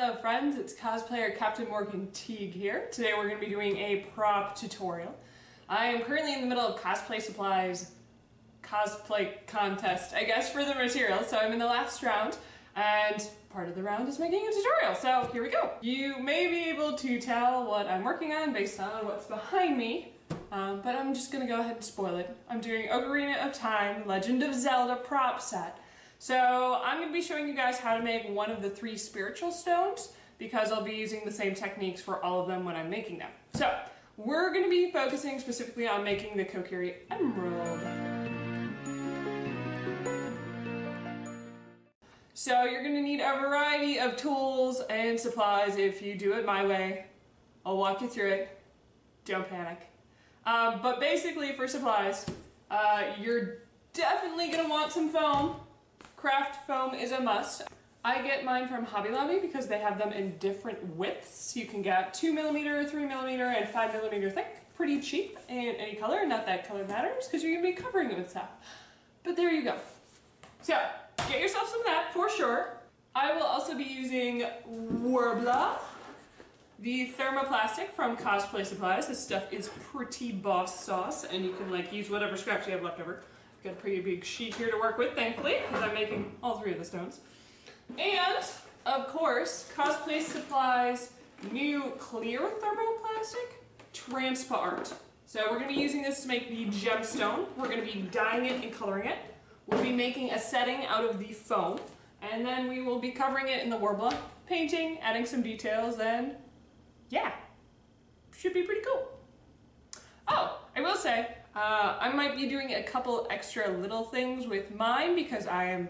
Hello friends, it's cosplayer Captain Morgan Teague here. Today we're going to be doing a prop tutorial. I am currently in the middle of cosplay supplies cosplay contest, I guess, for the material, so I'm in the last round, and part of the round is making a tutorial, so here we go. You may be able to tell what I'm working on based on what's behind me, um, but I'm just going to go ahead and spoil it. I'm doing Ocarina of Time Legend of Zelda prop set. So I'm going to be showing you guys how to make one of the three spiritual stones because I'll be using the same techniques for all of them when I'm making them. So we're going to be focusing specifically on making the Kokiri Emerald. So you're going to need a variety of tools and supplies if you do it my way. I'll walk you through it. Don't panic. Um, but basically for supplies, uh, you're definitely going to want some foam. Craft foam is a must. I get mine from Hobby Lobby because they have them in different widths. You can get 2 millimeter, 3 millimeter, and 5 millimeter thick. Pretty cheap in any color. Not that color matters because you're to be covering it with stuff. But there you go. So, get yourself some of that for sure. I will also be using Worbla, the thermoplastic from Cosplay Supplies. This stuff is pretty boss sauce and you can like use whatever scraps you have left over. Got a pretty big sheet here to work with, thankfully, because I'm making all three of the stones. And, of course, Cosplay Supplies new clear thermoplastic TranspArt. So we're going to be using this to make the gemstone. We're going to be dyeing it and coloring it. We'll be making a setting out of the foam. And then we will be covering it in the Worbla, painting, adding some details, and yeah, should be pretty cool. Oh, I will say, uh, I might be doing a couple extra little things with mine because I am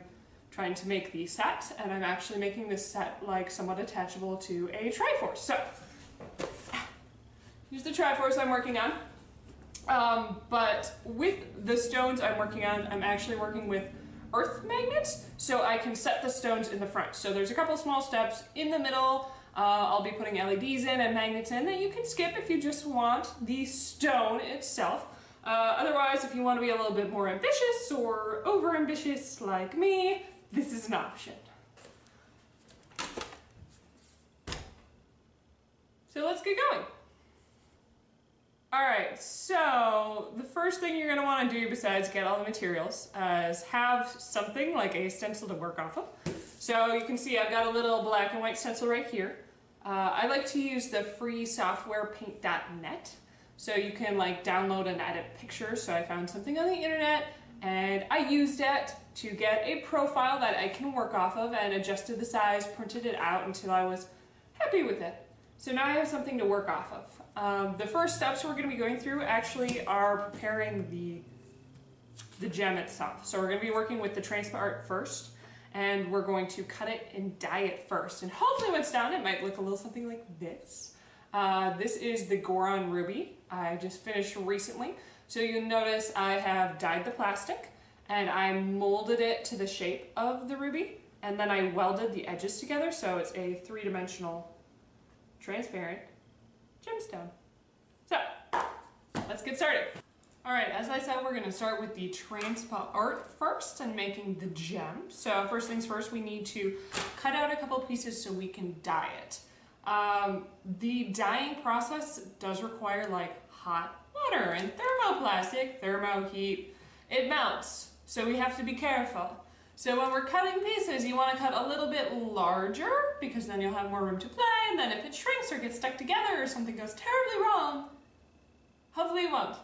trying to make the set and I'm actually making this set like somewhat attachable to a Triforce. So, here's the Triforce I'm working on. Um, but with the stones I'm working on, I'm actually working with earth magnets so I can set the stones in the front. So there's a couple small steps in the middle. Uh, I'll be putting LEDs in and magnets in that you can skip if you just want the stone itself. Uh, otherwise, if you want to be a little bit more ambitious or over ambitious like me, this is an option. So let's get going. All right, so the first thing you're gonna wanna do besides get all the materials uh, is have something like a stencil to work off of. So you can see I've got a little black and white stencil right here. Uh, I like to use the free software paint.net. So you can like download and edit pictures. So I found something on the internet and I used it to get a profile that I can work off of and adjusted the size, printed it out until I was happy with it. So now I have something to work off of. Um, the first steps we're going to be going through actually are preparing the, the gem itself. So we're going to be working with the TranspArt first and we're going to cut it and dye it first. And hopefully when it's done it might look a little something like this. Uh, this is the Goron Ruby I just finished recently. So you'll notice I have dyed the plastic and I molded it to the shape of the ruby and then I welded the edges together so it's a three-dimensional transparent gemstone. So, let's get started. All right, as I said, we're gonna start with the TranspArt first and making the gem. So first things first, we need to cut out a couple pieces so we can dye it. Um, the dyeing process does require like hot water and thermoplastic, thermo heat, it melts. So we have to be careful. So when we're cutting pieces, you want to cut a little bit larger because then you'll have more room to play. And then if it shrinks or gets stuck together or something goes terribly wrong, hopefully it won't.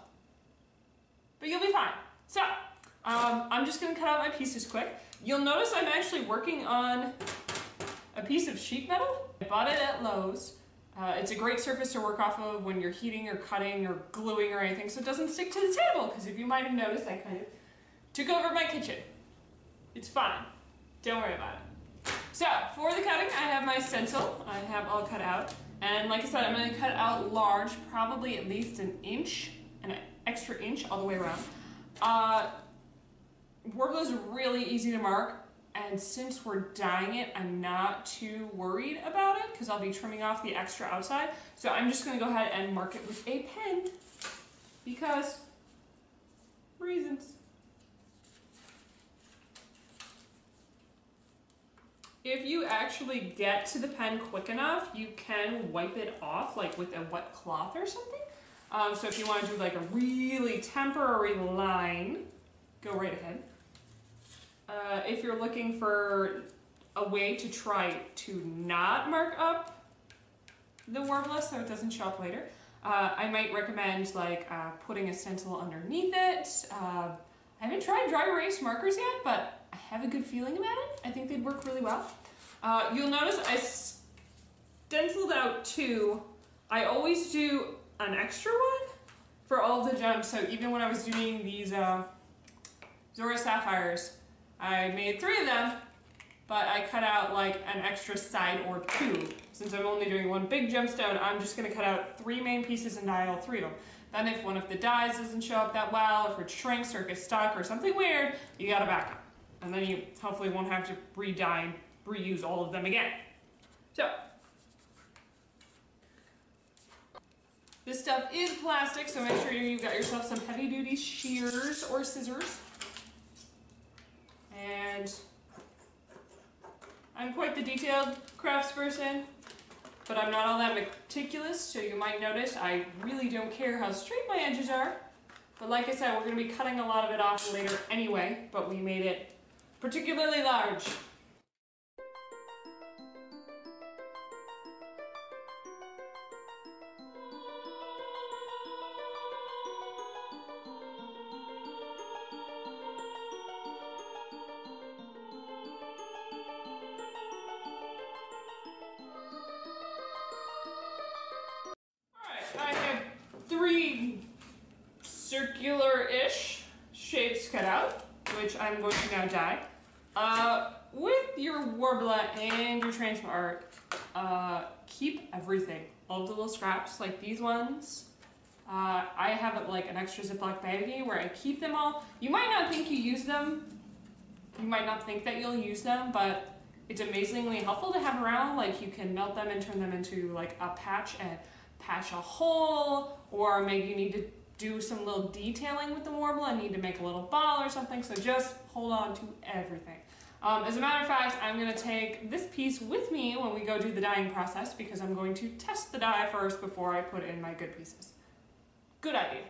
But you'll be fine. So um, I'm just going to cut out my pieces quick. You'll notice I'm actually working on a piece of sheet metal. I bought it at Lowe's. Uh, it's a great surface to work off of when you're heating or cutting or gluing or anything so it doesn't stick to the table because if you might have noticed I kind of took over my kitchen. It's fine. Don't worry about it. So, for the cutting, I have my stencil. I have all cut out. And like I said, I'm going to cut out large, probably at least an inch, an extra inch all the way around. Uh, Worbla is really easy to mark. And since we're dyeing it, I'm not too worried about it because I'll be trimming off the extra outside. So I'm just to go ahead and mark it with a pen because reasons. if you actually get to the pen quick enough, you can wipe it off like with a wet cloth or something. Um, so if you want to do like a really temporary line, go right ahead. Uh, if you're looking for a way to try to not mark up the Worbla so it doesn't show up later, uh, I might recommend like uh, putting a stencil underneath it. Uh, I haven't tried dry erase markers yet, but I have a good feeling about it. I think they'd work really well. Uh, you'll notice I stenciled out two. I always do an extra one for all the gems. So even when I was doing these uh, Zora Sapphires, I made three of them, but I cut out like an extra side or two. Since I'm only doing one big gemstone, I'm just gonna cut out three main pieces and dye all three of them. Then if one of the dyes doesn't show up that well, if it shrinks or gets stuck or something weird, you gotta back up. And then you hopefully won't have to re-dye, reuse all of them again. So, this stuff is plastic, so make sure you've got yourself some heavy duty shears or scissors. And I'm quite the detailed crafts person, but I'm not all that meticulous, so you might notice I really don't care how straight my edges are. But like I said, we're going to be cutting a lot of it off later anyway, but we made it particularly large. I'm going to now dye. Uh, with your Worbla and your TranspArt, uh, keep everything. All the little scraps, like these ones. Uh, I have like an extra Ziploc baggie where I keep them all. You might not think you use them. You might not think that you'll use them, but it's amazingly helpful to have around. Like you can melt them and turn them into like a patch and patch a hole, or maybe you need to do some little detailing with the warble I need to make a little ball or something. So just hold on to everything. Um, as a matter of fact, I'm going to take this piece with me when we go do the dyeing process because I'm going to test the dye first before I put in my good pieces. Good idea.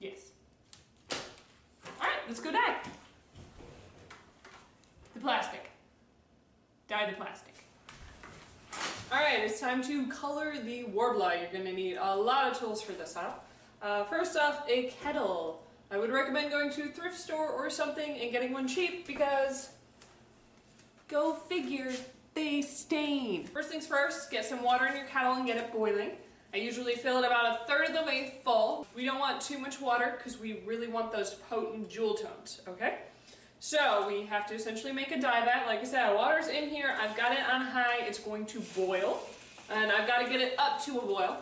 Yes. Alright, let's go dye. The plastic. Dye the plastic. Alright, it's time to color the Worbla. You're going to need a lot of tools for this out. Uh, first off, a kettle. I would recommend going to thrift store or something and getting one cheap because, go figure, they stain. First things first, get some water in your kettle and get it boiling. I usually fill it about a third of the way full. We don't want too much water because we really want those potent jewel tones, okay? So we have to essentially make a dye vat. Like I said, water's in here. I've got it on high. It's going to boil. And I've got to get it up to a boil.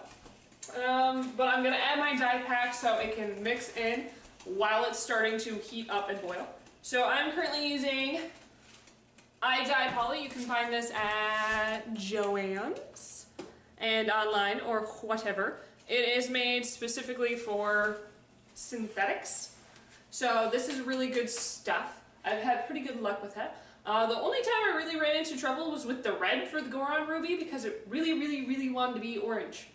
Um, but I'm going to add my dye pack so it can mix in while it's starting to heat up and boil. So I'm currently using iDye Poly. You can find this at Joann's and online or whatever. It is made specifically for synthetics. So this is really good stuff. I've had pretty good luck with that. Uh, the only time I really ran into trouble was with the red for the Goron Ruby because it really, really, really wanted to be orange,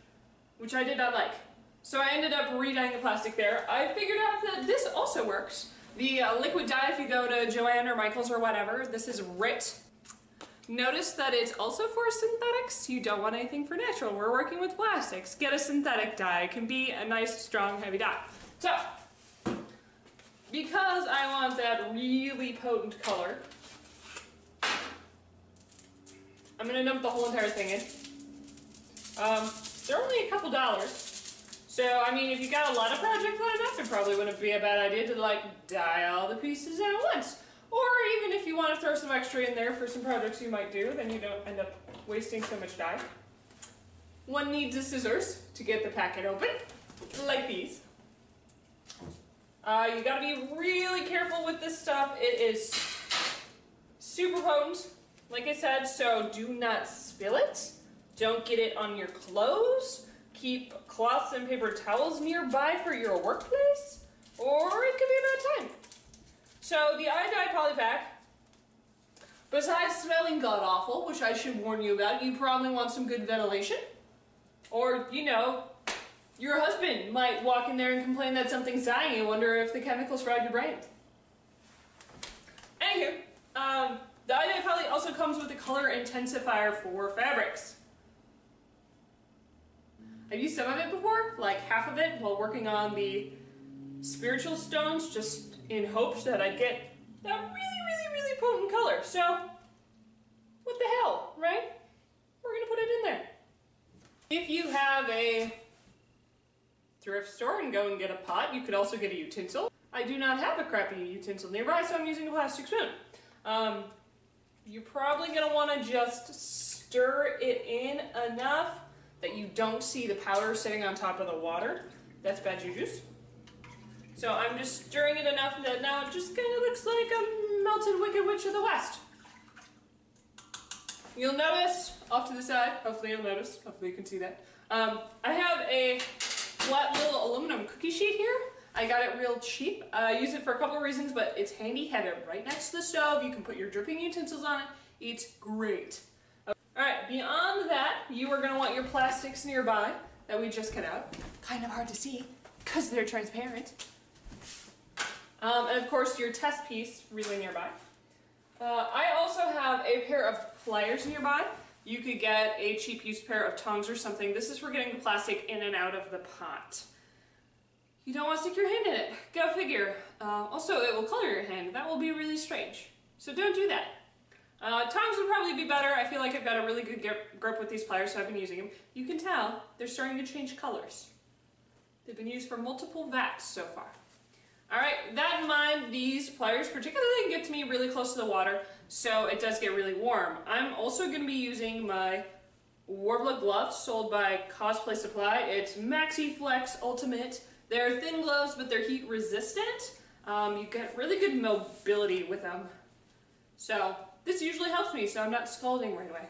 which I did not like. So I ended up redying the plastic there. I figured out that this also works. The uh, liquid dye, if you go to Joann or Michaels or whatever, this is RIT. Notice that it's also for synthetics. You don't want anything for natural. We're working with plastics. Get a synthetic dye. It can be a nice, strong, heavy dye. So, because I want that really potent color, I'm gonna dump the whole entire thing in. Um, they're only a couple dollars. So, I mean, if you got a lot of projects lined up, it probably wouldn't be a bad idea to, like, dye all the pieces at once. Or even if you want to throw some extra in there for some projects you might do, then you don't end up wasting so much dye. One needs a scissors to get the packet open, like these. Uh, you gotta be really careful with this stuff. It is super potent, like I said, so do not spill it. Don't get it on your clothes. Keep cloths and paper towels nearby for your workplace, or it could be a bad time. So the iDye Polypack, Besides smelling god awful, which I should warn you about, you probably want some good ventilation. Or, you know, your husband might walk in there and complain that something's dying and wonder if the chemicals fried your brain. Anywho, um, the item probably also comes with a color intensifier for fabrics. I've used some of it before, like half of it, while working on the spiritual stones, just in hopes that I'd get that really, really, really potent color. So, what the hell, right? We're gonna put it in there. If you have a thrift store and go and get a pot, you could also get a utensil. I do not have a crappy utensil nearby, so I'm using a plastic spoon. Um, you're probably gonna wanna just stir it in enough that you don't see the powder sitting on top of the water. That's bad juju's. So I'm just stirring it enough that now it just kind of looks like a melted Wicked Witch of the West. You'll notice off to the side, hopefully you'll notice, hopefully you can see that. Um, I have a flat little aluminum cookie sheet here. I got it real cheap. Uh, I use it for a couple of reasons, but it's handy. Have it right next to the stove. You can put your dripping utensils on it. It's great. Alright, beyond that, you are going to want your plastics nearby that we just cut out. Kind of hard to see because they're transparent. Um, and of course your test piece really nearby. Uh, I also have a pair of pliers nearby. You could get a cheap used pair of tongs or something. This is for getting the plastic in and out of the pot. You don't want to stick your hand in it. Go figure. Uh, also, it will color your hand. That will be really strange. So don't do that. Uh, tongs would probably be better. I feel like I've got a really good grip with these pliers, so I've been using them. You can tell they're starting to change colors. They've been used for multiple vats so far. Alright, that in mind, these pliers particularly can get to me really close to the water, so it does get really warm. I'm also going to be using my Worbla gloves sold by Cosplay Supply. It's Maxi Flex Ultimate. They're thin gloves, but they're heat resistant. Um, you get really good mobility with them. So this usually helps me so I'm not scalding right away.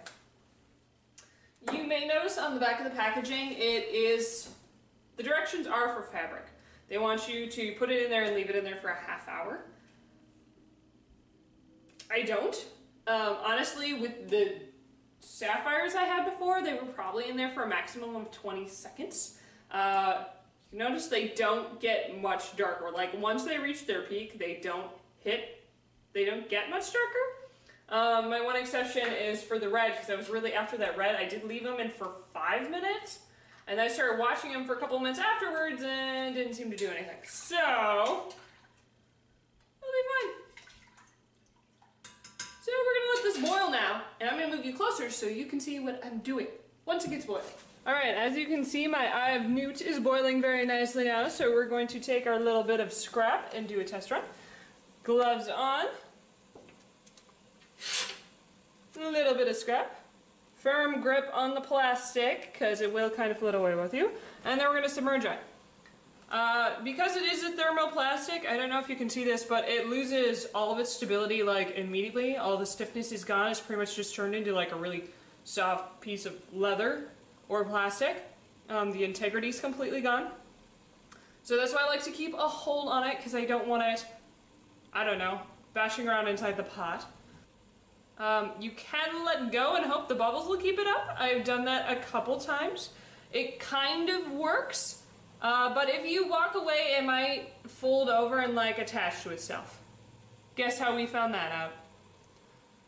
You may notice on the back of the packaging it is, the directions are for fabric. They want you to put it in there and leave it in there for a half hour. I don't. Um, honestly, with the sapphires I had before, they were probably in there for a maximum of 20 seconds. Uh, you notice they don't get much darker. Like once they reach their peak, they don't hit, they don't get much darker. Um, my one exception is for the red, because I was really after that red. I did leave them in for five minutes, and I started watching them for a couple minutes afterwards and didn't seem to do anything. So, it'll be fine. So we're gonna let this boil now, and I'm gonna move you closer so you can see what I'm doing once it gets boiling. All right, as you can see, my eye of newt is boiling very nicely now, so we're going to take our little bit of scrap and do a test run. Gloves on. A little bit of scrap. Firm grip on the plastic, because it will kind of float away with you. And then we're to submerge it. Uh, because it is a thermoplastic, I don't know if you can see this, but it loses all of its stability like immediately. All the stiffness is gone. It's pretty much just turned into like a really soft piece of leather or plastic. Um, the integrity is completely gone. So that's why I like to keep a hold on it because I don't want it, I don't know, bashing around inside the pot. Um, you can let go and hope the bubbles will keep it up. I've done that a couple times. It kind of works, uh, but if you walk away, it might fold over and like attach to itself. Guess how we found that out?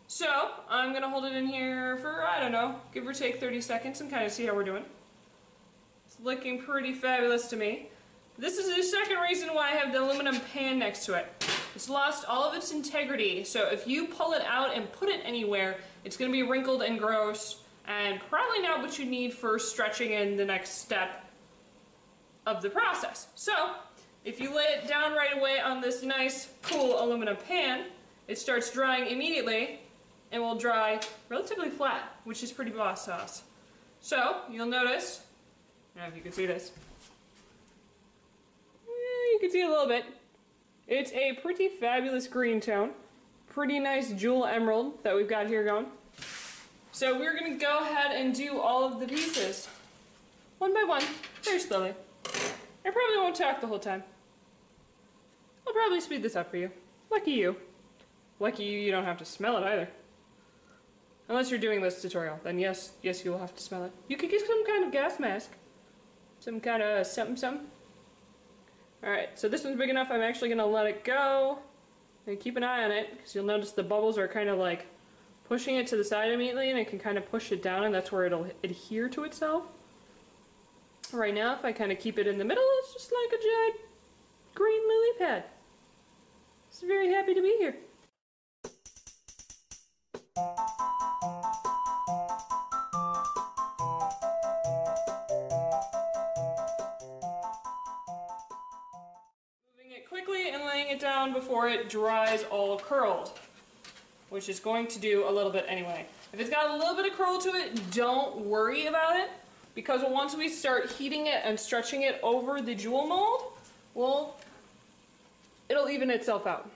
So, I'm gonna hold it in here for, I don't know, give or take 30 seconds and kind of see how we're doing. It's looking pretty fabulous to me. This is the second reason why I have the aluminum pan next to it. It's lost all of its integrity, so if you pull it out and put it anywhere, it's to be wrinkled and gross, and probably not what you need for stretching in the next step of the process. So, if you lay it down right away on this nice, cool aluminum pan, it starts drying immediately, and will dry relatively flat, which is pretty boss sauce. So, you'll notice, I don't know if you can see this, you can see a little bit, it's a pretty fabulous green tone. Pretty nice jewel emerald that we've got here going. So we're to go ahead and do all of the pieces. One by one, very slowly. I probably won't talk the whole time. I'll probably speed this up for you. Lucky you. Lucky you, you don't have to smell it either. Unless you're doing this tutorial, then yes, yes, you will have to smell it. You could get some kind of gas mask. Some kind of something something. Alright, so this one's big enough, I'm actually gonna let it go. And keep an eye on it, because you'll notice the bubbles are kind of like pushing it to the side immediately, and it can kind of push it down, and that's where it'll adhere to itself. Right now, if I kind of keep it in the middle, it's just like a giant green lily pad. Just very happy to be here. Moving it quickly and laying it down before it dries all curled, which is going to do a little bit anyway. If it's got a little bit of curl to it, don't worry about it because once we start heating it and stretching it over the jewel mold, well, it'll even itself out.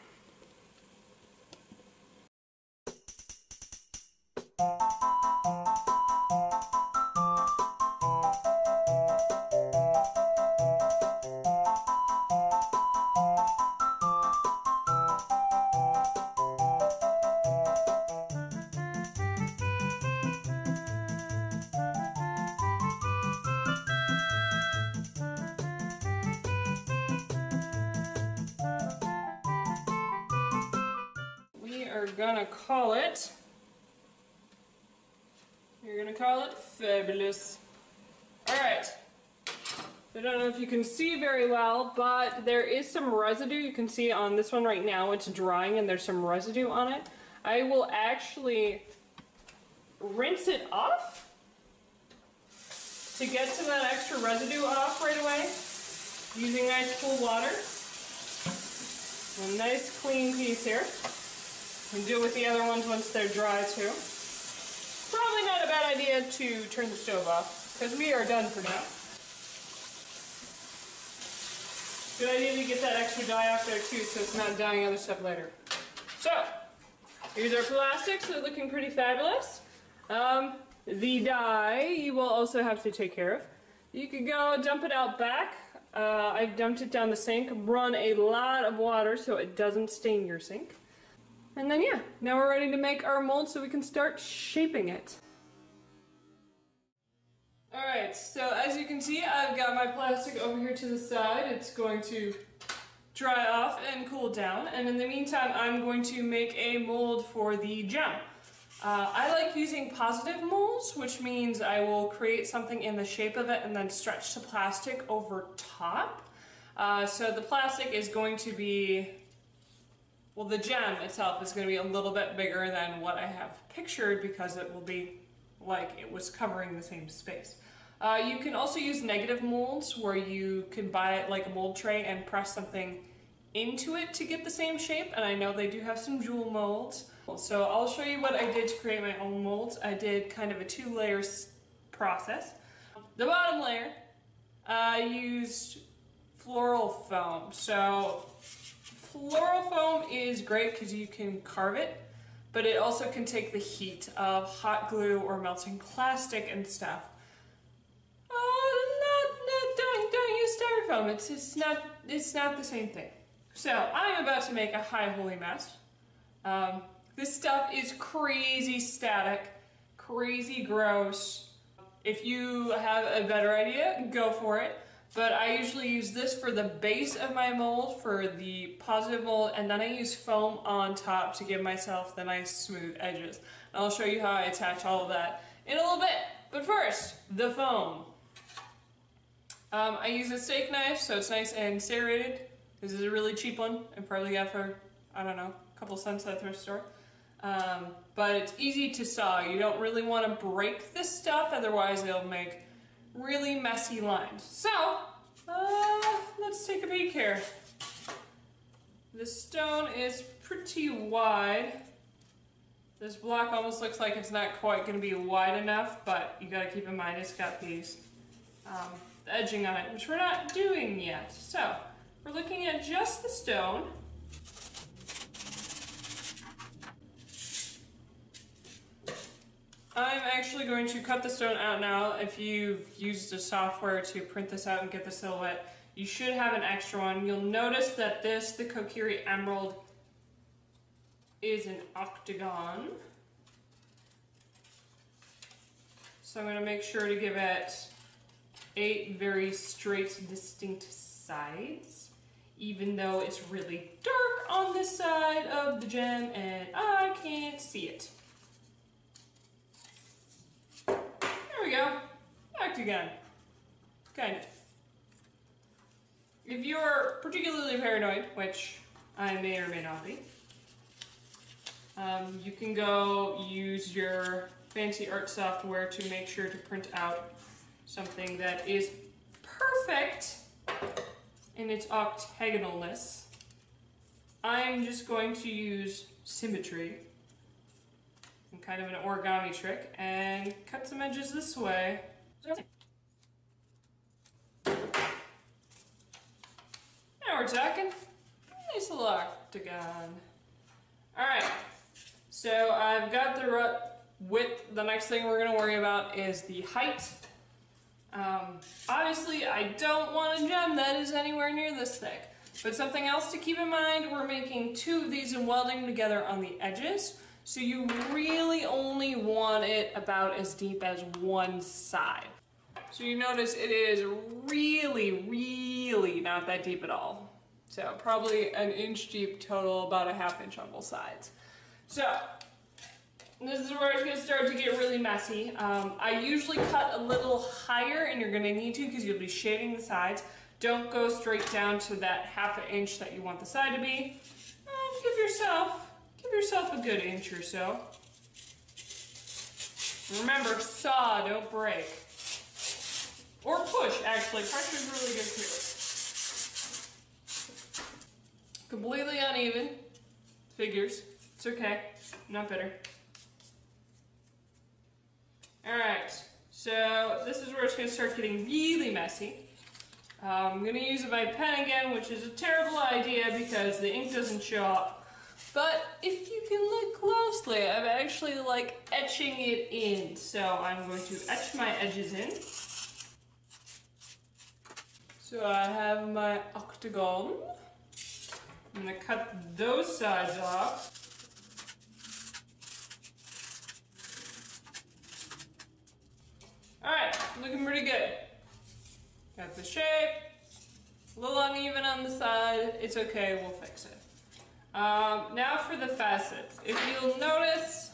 It. You're gonna call it fabulous. Alright. I don't know if you can see very well, but there is some residue you can see on this one right now. It's drying and there's some residue on it. I will actually rinse it off to get some of that extra residue off right away using nice cool water. A nice clean piece here. And do it with the other ones once they're dry too. Probably not a bad idea to turn the stove off, because we are done for now. Good idea to get that extra dye off there too, so it's not dyeing other stuff later. So, here's our plastics, they're looking pretty fabulous. Um, the dye you will also have to take care of. You could go dump it out back. Uh, I've dumped it down the sink, run a lot of water so it doesn't stain your sink. And then yeah, now we're ready to make our mold so we can start shaping it. Alright, so as you can see, I've got my plastic over here to the side. It's going to dry off and cool down. And in the meantime, I'm going to make a mold for the gem. Uh, I like using positive molds, which means I will create something in the shape of it and then stretch the plastic over top. Uh, so the plastic is going to be well, the gem itself is going to be a little bit bigger than what I have pictured because it will be like it was covering the same space. Uh, you can also use negative molds where you can buy it like a mold tray and press something into it to get the same shape. And I know they do have some jewel molds. So I'll show you what I did to create my own molds. I did kind of a two layers process. The bottom layer, I used floral foam. So floral foam is great because you can carve it, but it also can take the heat of hot glue or melting plastic and stuff. Oh, not, not, don't, don't use styrofoam. It's, it's not, it's not the same thing. So I'm about to make a high holy mess. Um, this stuff is crazy static, crazy gross. If you have a better idea, go for it. But I usually use this for the base of my mold, for the positive mold, and then I use foam on top to give myself the nice smooth edges. And I'll show you how I attach all of that in a little bit. But first, the foam. Um, I use a steak knife, so it's nice and serrated. This is a really cheap one. I probably got for, I don't know, a couple cents at the thrift store. Um, but it's easy to saw. You don't really want to break this stuff, otherwise it'll make really messy lines. So, uh, let's take a peek here. The stone is pretty wide. This block almost looks like it's not quite going to be wide enough, but you got to keep in mind it's got these um, edging on it, which we're not doing yet. So, we're looking at just the stone. I'm actually going to cut the stone out now. If you've used the software to print this out and get the silhouette, you should have an extra one. You'll notice that this, the Kokiri Emerald, is an octagon. So I'm gonna make sure to give it eight very straight, distinct sides, even though it's really dark on this side of the gem and I can't see it. There we go. Octagon. Kind of. If you're particularly paranoid, which I may or may not be, um, you can go use your fancy art software to make sure to print out something that is perfect in its octagonalness. I'm just going to use symmetry kind of an origami trick and cut some edges this way. Now we're talking. Nice little octagon. Alright, so I've got the width. The next thing we're going to worry about is the height. Um, obviously, I don't want a gem that is anywhere near this thick. But something else to keep in mind, we're making two of these and welding together on the edges. So you really only want it about as deep as one side. So you notice it is really, really not that deep at all. So probably an inch deep total, about a half inch on both sides. So this is where it's going to start to get really messy. Um, I usually cut a little higher and you're going to need to because you'll be shading the sides. Don't go straight down to that half an inch that you want the side to be. Uh, give yourself, give yourself a good inch or so. Remember, saw, don't break. Or push, actually. Pressure is really good too. Completely uneven. Figures. It's okay. Not bitter. Alright, so this is where it's going to start getting really messy. Um, I'm going to use my pen again, which is a terrible idea because the ink doesn't show up. But if you can look closely, I'm actually like etching it in. So I'm going to etch my edges in. So I have my octagon. I'm to cut those sides off. Alright, looking pretty good. Got the shape. A little uneven on the side. It's okay, we'll fix it. Um, now for the facets. If you'll notice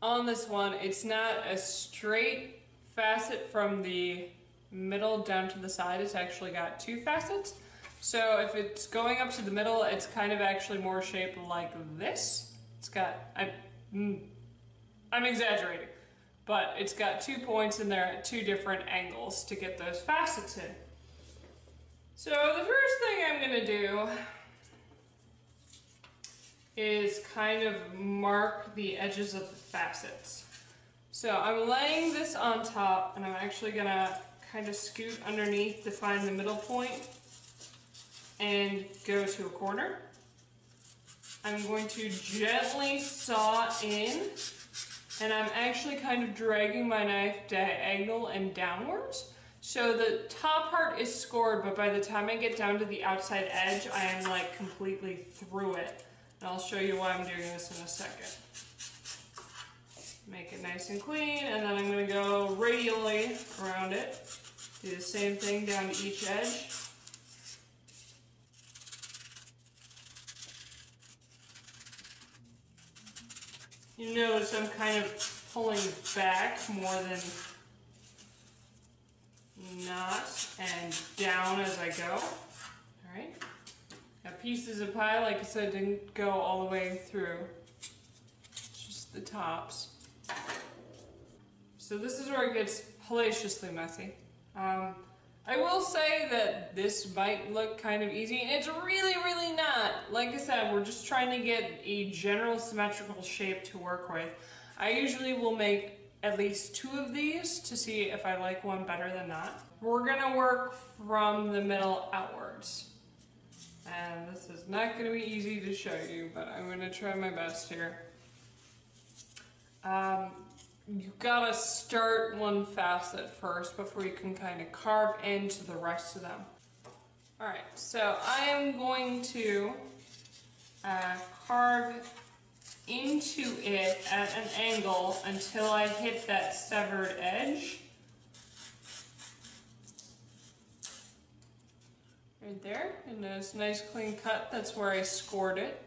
on this one, it's not a straight facet from the middle down to the side. It's actually got two facets. So if it's going up to the middle, it's kind of actually more shaped like this. It's got, I, mm, I'm exaggerating but it's got two points in there at two different angles to get those facets in. So the first thing I'm gonna do is kind of mark the edges of the facets. So I'm laying this on top and I'm actually gonna kind of scoot underneath to find the middle point and go to a corner. I'm going to gently saw in and I'm actually kind of dragging my knife diagonal and downwards. So the top part is scored, but by the time I get down to the outside edge, I am like completely through it. And I'll show you why I'm doing this in a second. Make it nice and clean, and then I'm gonna go radially around it. Do the same thing down to each edge. You notice I'm kind of pulling back more than not and down as I go. All right. Now pieces of pie, like I said, didn't go all the way through. just the tops. So this is where it gets hellaciously messy. Um, I will say that this might look kind of easy, and it's really, really not. Like I said, we're just trying to get a general symmetrical shape to work with. I usually will make at least two of these to see if I like one better than not. We're gonna work from the middle outwards. And this is not gonna be easy to show you, but I'm gonna try my best here. Um, you gotta start one facet first before you can kind of carve into the rest of them. All right, so I am going to uh, carve into it at an angle until I hit that severed edge. Right there, and this nice clean cut, that's where I scored it.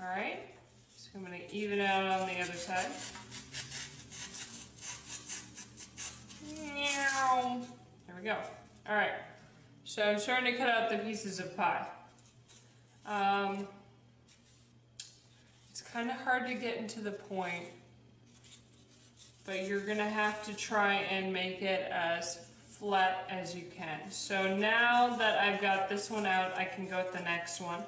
Alright, so I'm going to even out on the other side. There we go. Alright, so I'm starting to cut out the pieces of pie. Um, it's kind of hard to get into the point, but you're going to have to try and make it as flat as you can. So now that I've got this one out, I can go with the next one.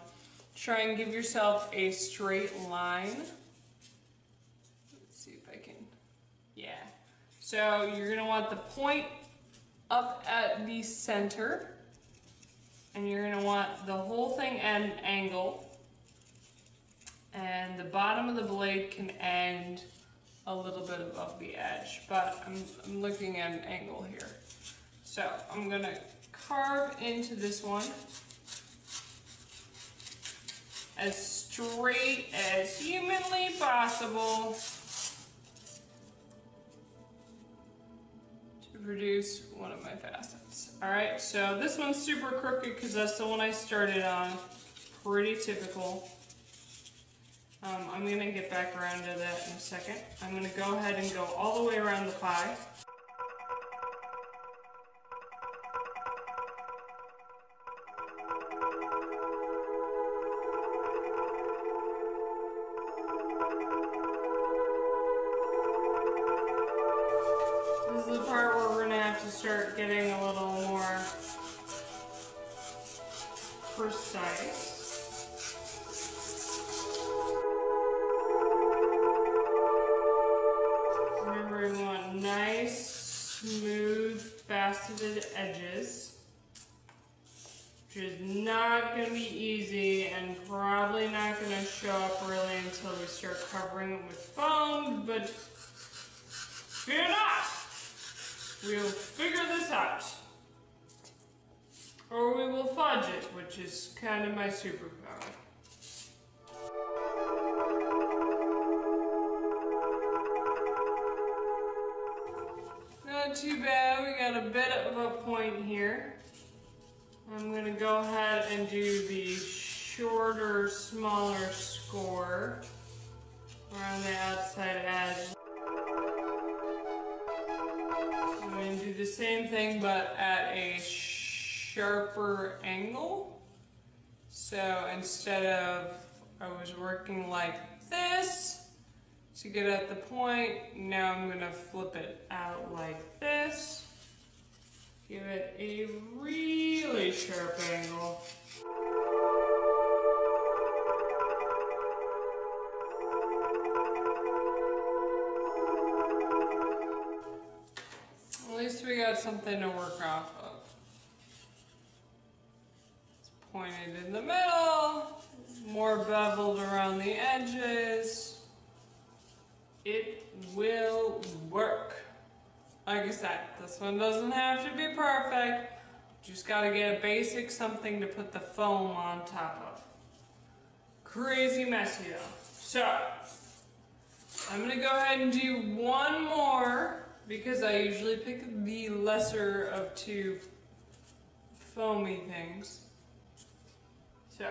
Try and give yourself a straight line. Let's see if I can, yeah. So you're gonna want the point up at the center and you're gonna want the whole thing at an angle and the bottom of the blade can end a little bit above the edge, but I'm, I'm looking at an angle here. So I'm gonna carve into this one as straight as humanly possible to produce one of my facets. All right, so this one's super crooked because that's the one I started on. Pretty typical. Um, I'm gonna get back around to that in a second. I'm gonna go ahead and go all the way around the pie. Kind something to put the foam on top of. Crazy messy though. So, I'm gonna go ahead and do one more because I usually pick the lesser of two foamy things. So.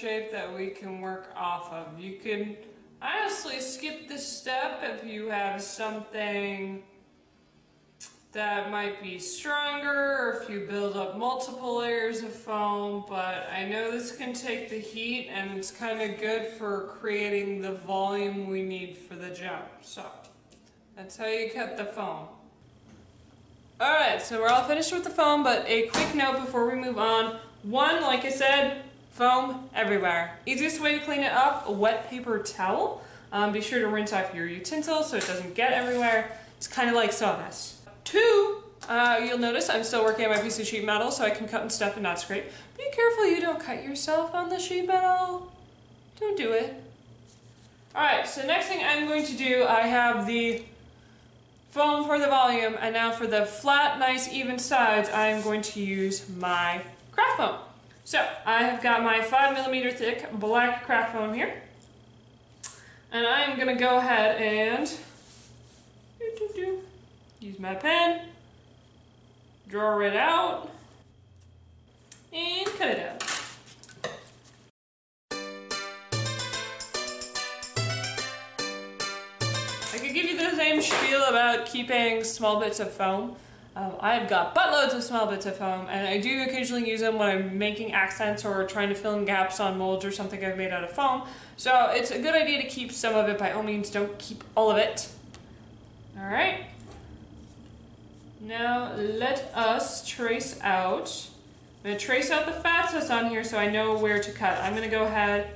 Shape that we can work off of. You can honestly skip this step if you have something that might be stronger or if you build up multiple layers of foam, but I know this can take the heat and it's kind of good for creating the volume we need for the jump. So that's how you cut the foam. Alright, so we're all finished with the foam, but a quick note before we move on. One, like I said, foam everywhere. Easiest way to clean it up, a wet paper towel. Um, be sure to rinse off your utensils so it doesn't get everywhere. It's kind of like sawdust. Two, uh, you'll notice I'm still working on my piece of sheet metal so I can cut and stuff and not scrape. Be careful you don't cut yourself on the sheet metal. Don't do it. Alright, so next thing I'm going to do, I have the foam for the volume, and now for the flat, nice, even sides, I'm going to use my craft foam. So, I have got my 5 millimeter thick black craft foam here. And I'm going to go ahead and use my pen, draw it out, and cut it out. I could give you the same spiel about keeping small bits of foam. Um, I've got buttloads of small bits of foam, and I do occasionally use them when I'm making accents or trying to fill in gaps on molds or something I've made out of foam. So it's a good idea to keep some of it. By all means, don't keep all of it. All right. Now let us trace out. I'm going to trace out the facets on here so I know where to cut. I'm going to go ahead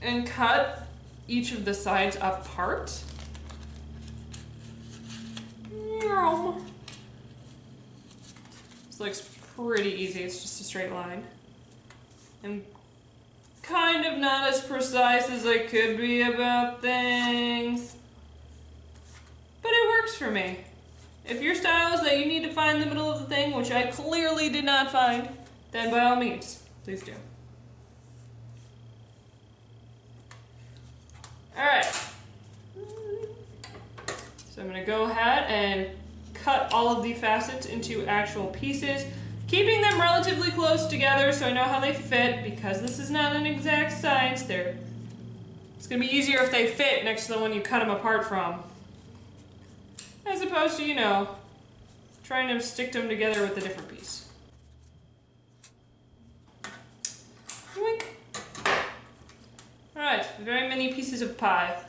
and cut each of the sides apart. This looks pretty easy. It's just a straight line. I'm kind of not as precise as I could be about things. But it works for me. If your style is that you need to find the middle of the thing, which I clearly did not find, then by all means, please do. Alright. I'm going to go ahead and cut all of the facets into actual pieces, keeping them relatively close together so I know how they fit, because this is not an exact science. There, It's going to be easier if they fit next to the one you cut them apart from. As opposed to, you know, trying to stick them together with a different piece. Alright, very many pieces of pie.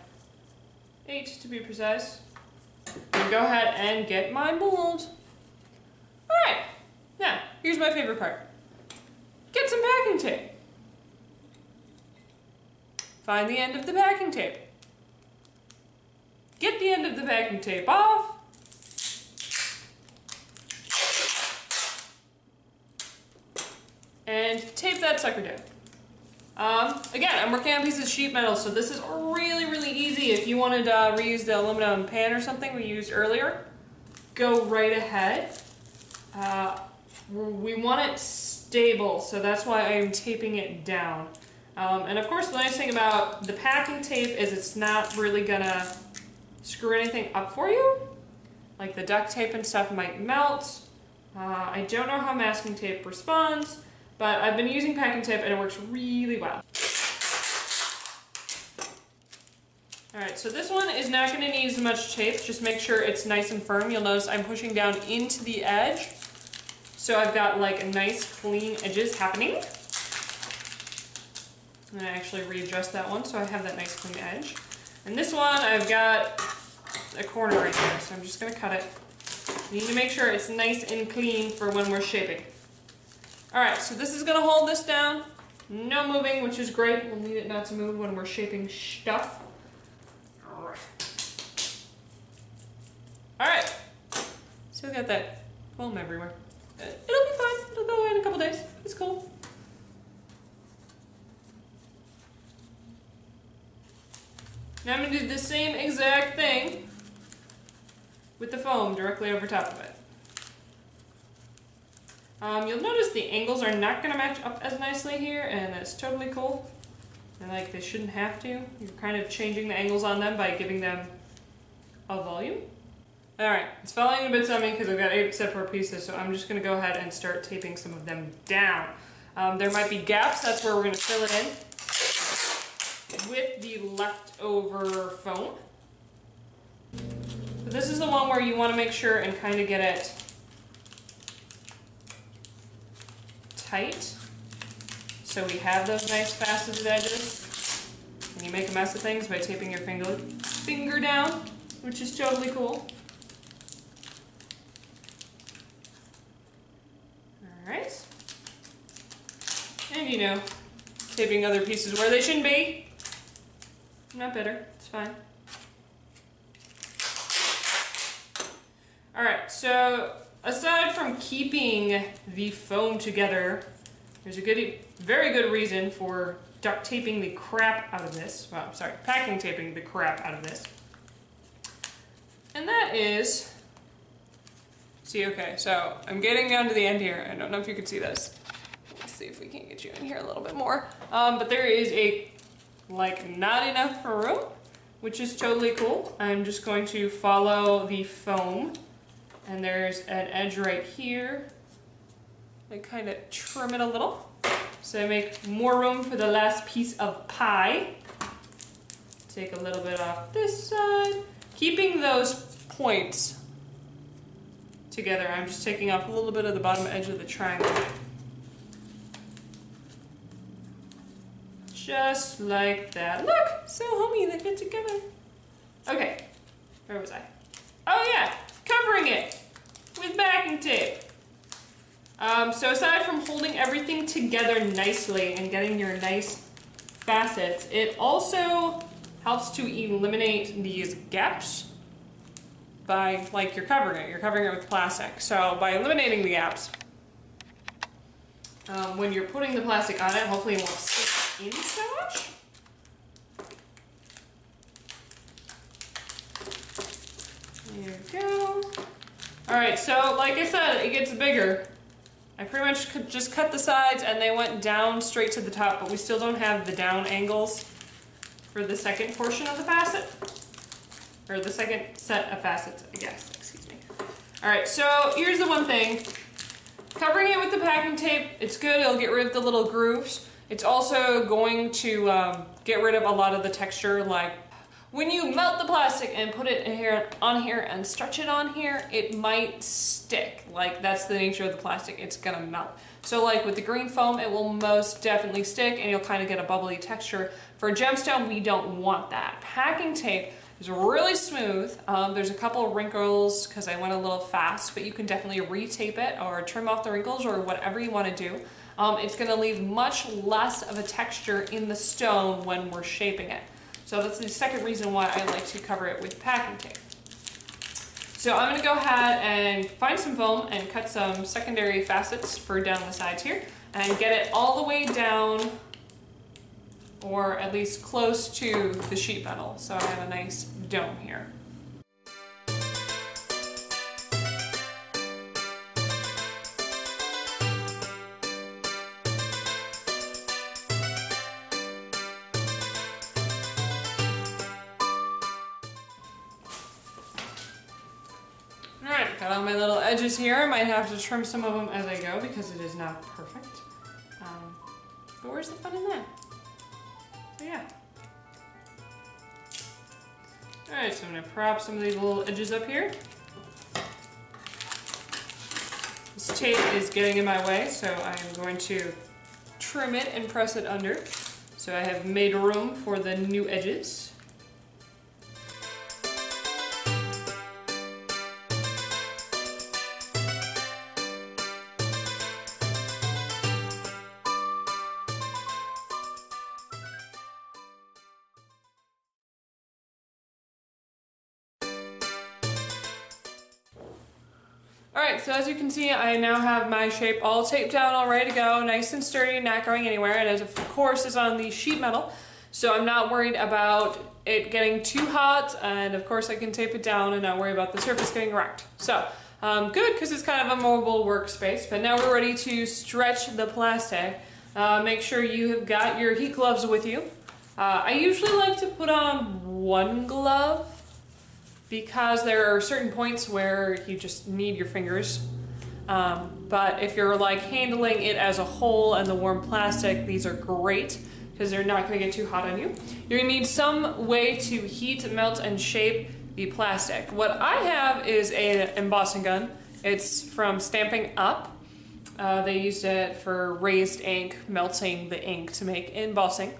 Eight to be precise. Go ahead and get my mold. Alright, now, here's my favorite part. Get some packing tape. Find the end of the packing tape. Get the end of the packing tape off. And tape that sucker down. Um, again, I'm working on pieces of sheet metal, so this is really, really easy. If you wanted to uh, reuse the aluminum pan or something we used earlier, go right ahead. Uh, we want it stable, so that's why I'm taping it down. Um, and of course, the nice thing about the packing tape is it's not really gonna screw anything up for you. Like the duct tape and stuff might melt. Uh, I don't know how masking tape responds, but I've been using packing tape and it works really well. Alright, so this one is not going to need as much tape. Just make sure it's nice and firm. You'll notice I'm pushing down into the edge. So I've got like nice clean edges happening. And I actually readjust that one so I have that nice clean edge. And this one I've got a corner right there, so I'm just going to cut it. You need to make sure it's nice and clean for when we're shaping. Alright, so this is to hold this down. No moving, which is great. We'll need it not to move when we're shaping stuff. Alright. Still got that foam everywhere. Uh, it'll be fine. It'll go away in a couple days. It's cool. Now I'm to do the same exact thing with the foam directly over top of it. Um, you'll notice the angles are not going to match up as nicely here, and that's totally cool. And like they shouldn't have to. You're kind of changing the angles on them by giving them a volume. Alright, it's falling a bit on me because I've got eight separate pieces, so I'm just going to go ahead and start taping some of them down. Um, there might be gaps, that's where we're going to fill it in with the leftover foam. this is the one where you want to make sure and kind of get it tight. So we have those nice faceted edges. And you make a mess of things by taping your finger, finger down, which is totally cool. Alright. And you know, taping other pieces where they shouldn't be. Not bitter, it's fine. Alright, so aside from keeping the foam together, there's a good, very good reason for duct taping the crap out of this. Well, I'm sorry, packing taping the crap out of this. And that is, see, okay, so I'm getting down to the end here. I don't know if you can see this. Let's see if we can get you in here a little bit more. Um, but there is a, like, not enough room, which is totally cool. I'm just going to follow the foam and there's an edge right here. I kind of trim it a little. So I make more room for the last piece of pie. Take a little bit off this side. Keeping those points together, I'm just taking off a little bit of the bottom edge of the triangle. Just like that. Look, so homey, they fit together. Okay, where was I? Oh yeah, covering it with backing tape. Um, so aside from holding everything together nicely and getting your nice facets, it also helps to eliminate these gaps by, like you're covering it, you're covering it with plastic. So by eliminating the gaps, um, when you're putting the plastic on it, hopefully it won't stick in so much. There go. All right, so like I said, it gets bigger. I pretty much could just cut the sides and they went down straight to the top, but we still don't have the down angles for the second portion of the facet. Or the second set of facets, I guess, excuse me. All right, so here's the one thing. Covering it with the packing tape, it's good, it'll get rid of the little grooves. It's also going to um, get rid of a lot of the texture like when you melt the plastic and put it here on here and stretch it on here, it might stick. Like that's the nature of the plastic, it's gonna melt. So like with the green foam, it will most definitely stick and you'll kind of get a bubbly texture. For gemstone, we don't want that. Packing tape is really smooth. Um, there's a couple wrinkles because I went a little fast, but you can definitely retape it or trim off the wrinkles or whatever you want to do. Um, it's to leave much less of a texture in the stone when we're shaping it. So that's the second reason why I like to cover it with packing tape. So I'm going to go ahead and find some foam and cut some secondary facets for down the sides here and get it all the way down or at least close to the sheet metal so I have a nice dome here. Edges here. I might have to trim some of them as I go because it is not perfect. Um, but where's the fun in that? Yeah. Alright, so I'm going to prop some of these little edges up here. This tape is getting in my way, so I'm going to trim it and press it under. So I have made room for the new edges. So as you can see, I now have my shape all taped down, all ready to go, nice and sturdy, not going anywhere, and it of course is on the sheet metal, so I'm not worried about it getting too hot, and of course I can tape it down and not worry about the surface getting wrecked. So, um, good, because it's kind of a mobile workspace, but now we're ready to stretch the plastic. Uh, make sure you have got your heat gloves with you. Uh, I usually like to put on one glove because there are certain points where you just need your fingers. Um, but if you're like handling it as a whole and the warm plastic, these are great because they're not going to get too hot on you. You're going to need some way to heat, melt, and shape the plastic. What I have is a embossing gun. It's from Stampin' Up. Uh, they used it for raised ink, melting the ink to make embossing.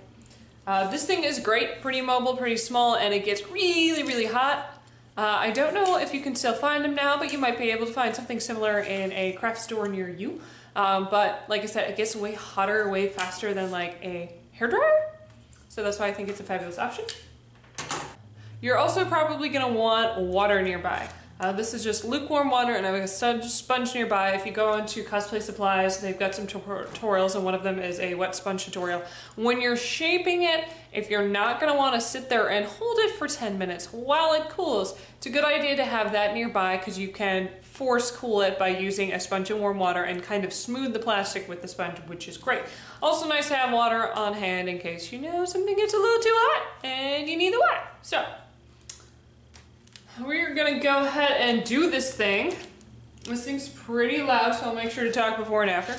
Uh, this thing is great, pretty mobile, pretty small, and it gets really, really hot. Uh, I don't know if you can still find them now, but you might be able to find something similar in a craft store near you. Um, but like I said, it gets way hotter, way faster than like a hairdryer. So that's why I think it's a fabulous option. You're also probably gonna want water nearby. Uh, this is just lukewarm water and I have a sponge nearby. If you go into Cosplay Supplies, they've got some tutorials and one of them is a wet sponge tutorial. When you're shaping it, if you're not gonna wanna sit there and hold it for 10 minutes while it cools, it's a good idea to have that nearby because you can force cool it by using a sponge and warm water and kind of smooth the plastic with the sponge, which is great. Also nice to have water on hand in case you know something gets a little too hot and you need the water. So we're gonna go ahead and do this thing. This thing's pretty loud, so I'll make sure to talk before and after.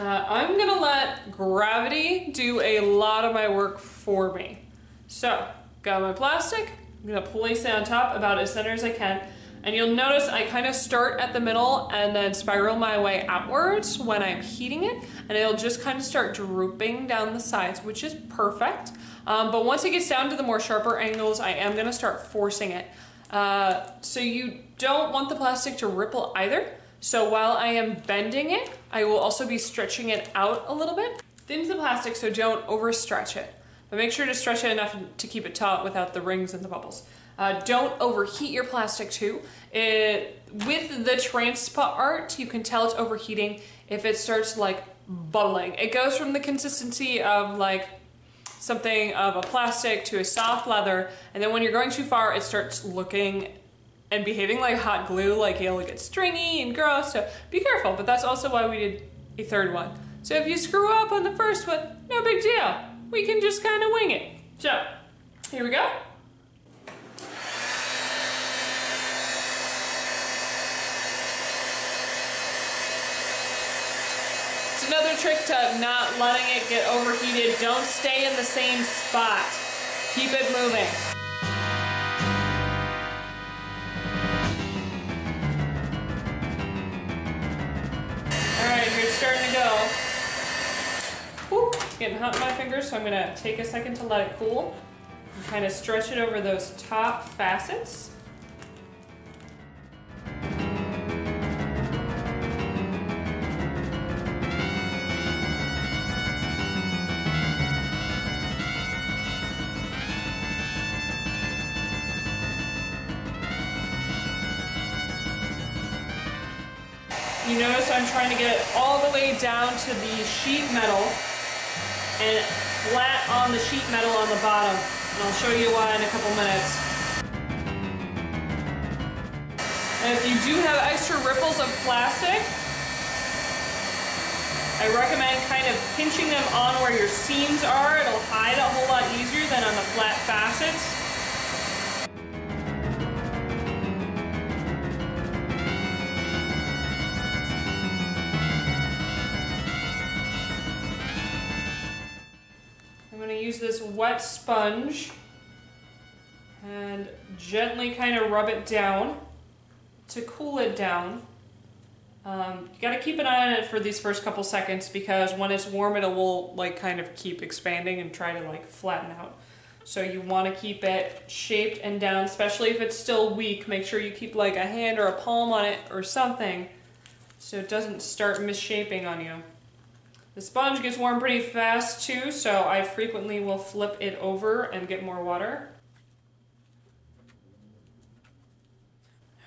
Uh, I'm gonna let gravity do a lot of my work for me. So, got my plastic, I'm gonna place it on top about as center as I can. And you'll notice I kind of start at the middle and then spiral my way outwards when I'm heating it. And it'll just kind of start drooping down the sides, which is perfect. Um, but once it gets down to the more sharper angles, I am gonna start forcing it. Uh, so you don't want the plastic to ripple either. So while I am bending it, I will also be stretching it out a little bit. Thin's the plastic, so don't overstretch it. But make sure to stretch it enough to keep it taut without the rings and the bubbles. Uh, don't overheat your plastic too. It, with the TranspArt, you can tell it's overheating if it starts like bubbling. It goes from the consistency of like something of a plastic to a soft leather, and then when you're going too far, it starts looking and behaving like hot glue, like it'll get stringy and gross, so be careful, but that's also why we did a third one. So if you screw up on the first one, no big deal. We can just kind of wing it. So, here we go. Another trick to not letting it get overheated. Don't stay in the same spot. Keep it moving. Alright, here's starting to go. Whew, getting hot in my fingers, so I'm gonna take a second to let it cool. And kind of stretch it over those top facets. You notice I'm trying to get it all the way down to the sheet metal and flat on the sheet metal on the bottom. And I'll show you why in a couple minutes. And if you do have extra ripples of plastic, I recommend kind of pinching them on where your seams are. It'll hide a whole lot easier than on the flat facets. Wet sponge and gently kind of rub it down to cool it down. Um, you gotta keep an eye on it for these first couple seconds because when it's warm it will like kind of keep expanding and try to like flatten out. So you want to keep it shaped and down, especially if it's still weak. Make sure you keep like a hand or a palm on it or something so it doesn't start misshaping on you. The sponge gets warm pretty fast too, so I frequently will flip it over and get more water.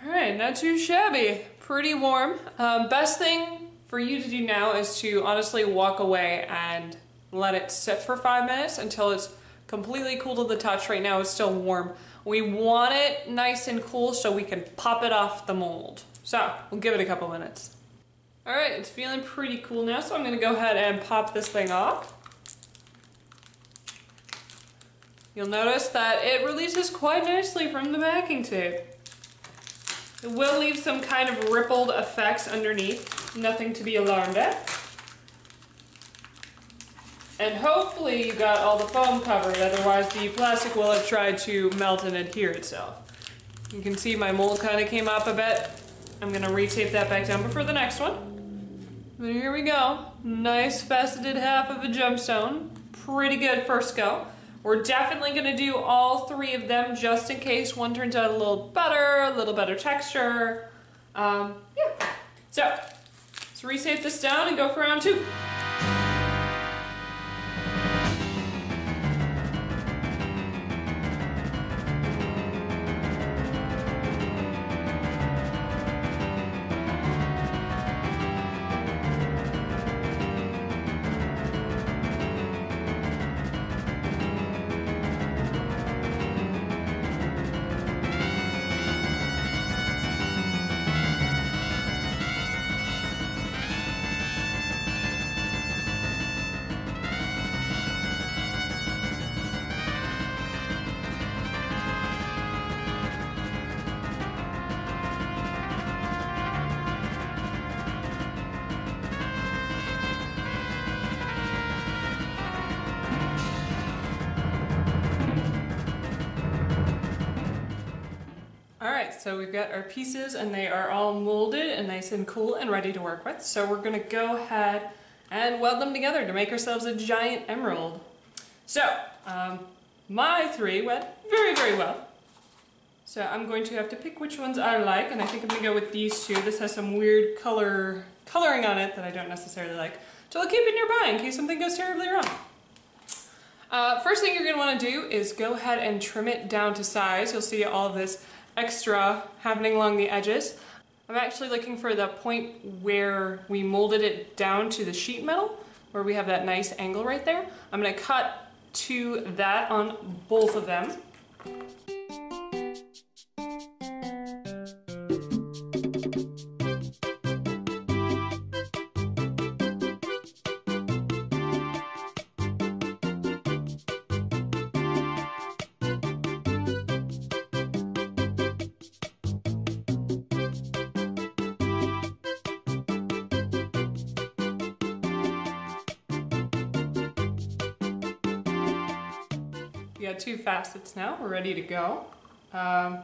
All right, not too shabby. Pretty warm. Um, best thing for you to do now is to honestly walk away and let it sit for five minutes until it's completely cool to the touch. Right now it's still warm. We want it nice and cool so we can pop it off the mold. So we'll give it a couple minutes. All right, it's feeling pretty cool now, so I'm gonna go ahead and pop this thing off. You'll notice that it releases quite nicely from the backing tape. It will leave some kind of rippled effects underneath, nothing to be alarmed at. And hopefully you got all the foam covered, otherwise the plastic will have tried to melt and adhere itself. You can see my mold kind of came up a bit. I'm gonna retape that back down before the next one. Here we go. Nice faceted half of a gemstone. Pretty good first go. We're definitely gonna do all three of them just in case one turns out a little better, a little better texture. Um, yeah. So, let's reshape this down and go for round two. Got our pieces and they are all molded and nice and cool and ready to work with. So we're to go ahead and weld them together to make ourselves a giant emerald. So, um, my three went very, very well. So I'm going to have to pick which ones I like, and I think I'm to go with these two. This has some weird color coloring on it that I don't necessarily like. So I'll keep it nearby in case something goes terribly wrong. Uh, first thing you're want to do is go ahead and trim it down to size. You'll see all this extra happening along the edges. I'm actually looking for the point where we molded it down to the sheet metal, where we have that nice angle right there. I'm gonna cut to that on both of them. Two facets now, we're ready to go. Um,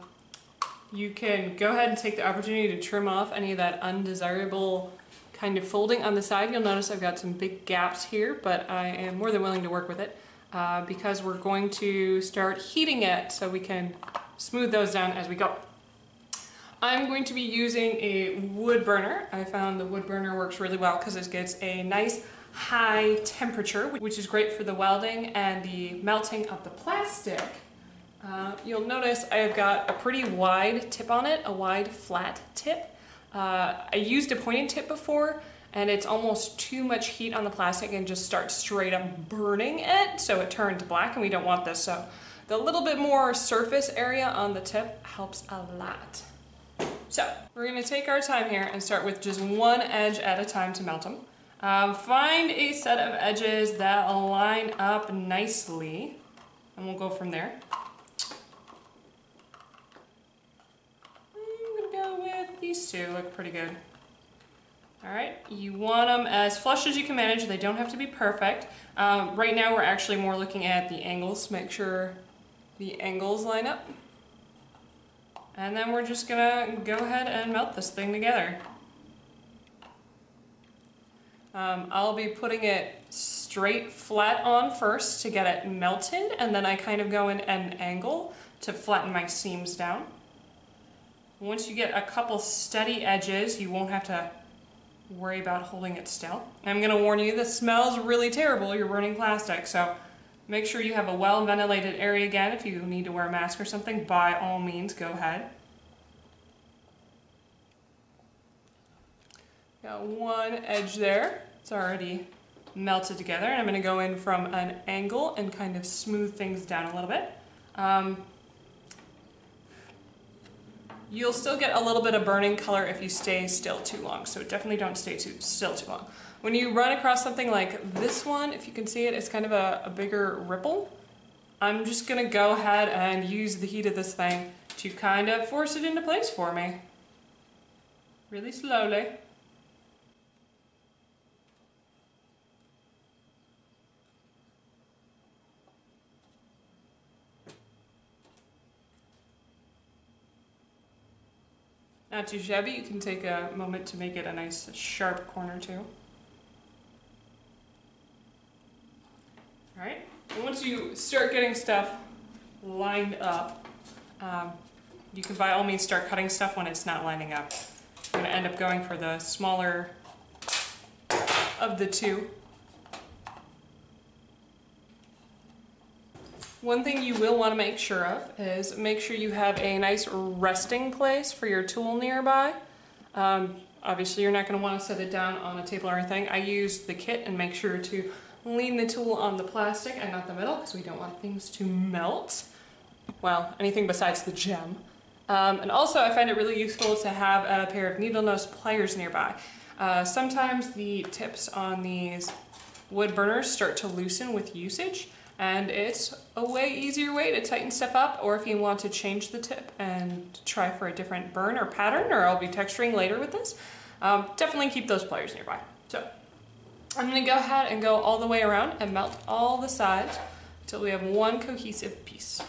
you can go ahead and take the opportunity to trim off any of that undesirable kind of folding on the side. You'll notice I've got some big gaps here, but I am more than willing to work with it uh, because we're going to start heating it so we can smooth those down as we go. I'm going to be using a wood burner. I found the wood burner works really well because it gets a nice high temperature, which is great for the welding and the melting of the plastic. Uh, you'll notice I've got a pretty wide tip on it, a wide flat tip. Uh, I used a pointed tip before and it's almost too much heat on the plastic and just starts straight up burning it so it turns black and we don't want this. So the little bit more surface area on the tip helps a lot. So we're gonna take our time here and start with just one edge at a time to melt them. Um, find a set of edges that line up nicely and we'll go from there. I'm gonna go with these two, look pretty good. All right, you want them as flush as you can manage. They don't have to be perfect. Um, right now we're actually more looking at the angles. to Make sure the angles line up. And then we're just gonna go ahead and melt this thing together. Um, I'll be putting it straight flat on first to get it melted and then I kind of go in an angle to flatten my seams down. Once you get a couple steady edges, you won't have to worry about holding it still. I'm going to warn you, this smells really terrible. You're burning plastic, so make sure you have a well-ventilated area again. If you need to wear a mask or something, by all means, go ahead. Got one edge there. It's already melted together. And I'm going to go in from an angle and kind of smooth things down a little bit. Um, you'll still get a little bit of burning color if you stay still too long. So definitely don't stay too still too long. When you run across something like this one, if you can see it, it's kind of a, a bigger ripple. I'm just going to go ahead and use the heat of this thing to kind of force it into place for me. Really slowly. Not too shabby. You can take a moment to make it a nice sharp corner too. Alright, and once you start getting stuff lined up, um, you can by all means start cutting stuff when it's not lining up. I'm to end up going for the smaller of the two. One thing you will want to make sure of is make sure you have a nice resting place for your tool nearby. Um, obviously you're not going to want to set it down on a table or anything. I use the kit and make sure to lean the tool on the plastic and not the metal because we don't want things to melt. Well, anything besides the gem. Um, and also I find it really useful to have a pair of needle nose pliers nearby. Uh, sometimes the tips on these wood burners start to loosen with usage and it's a way easier way to tighten stuff up or if you want to change the tip and try for a different burn or pattern or I'll be texturing later with this, um, definitely keep those pliers nearby. So I'm to go ahead and go all the way around and melt all the sides until we have one cohesive piece.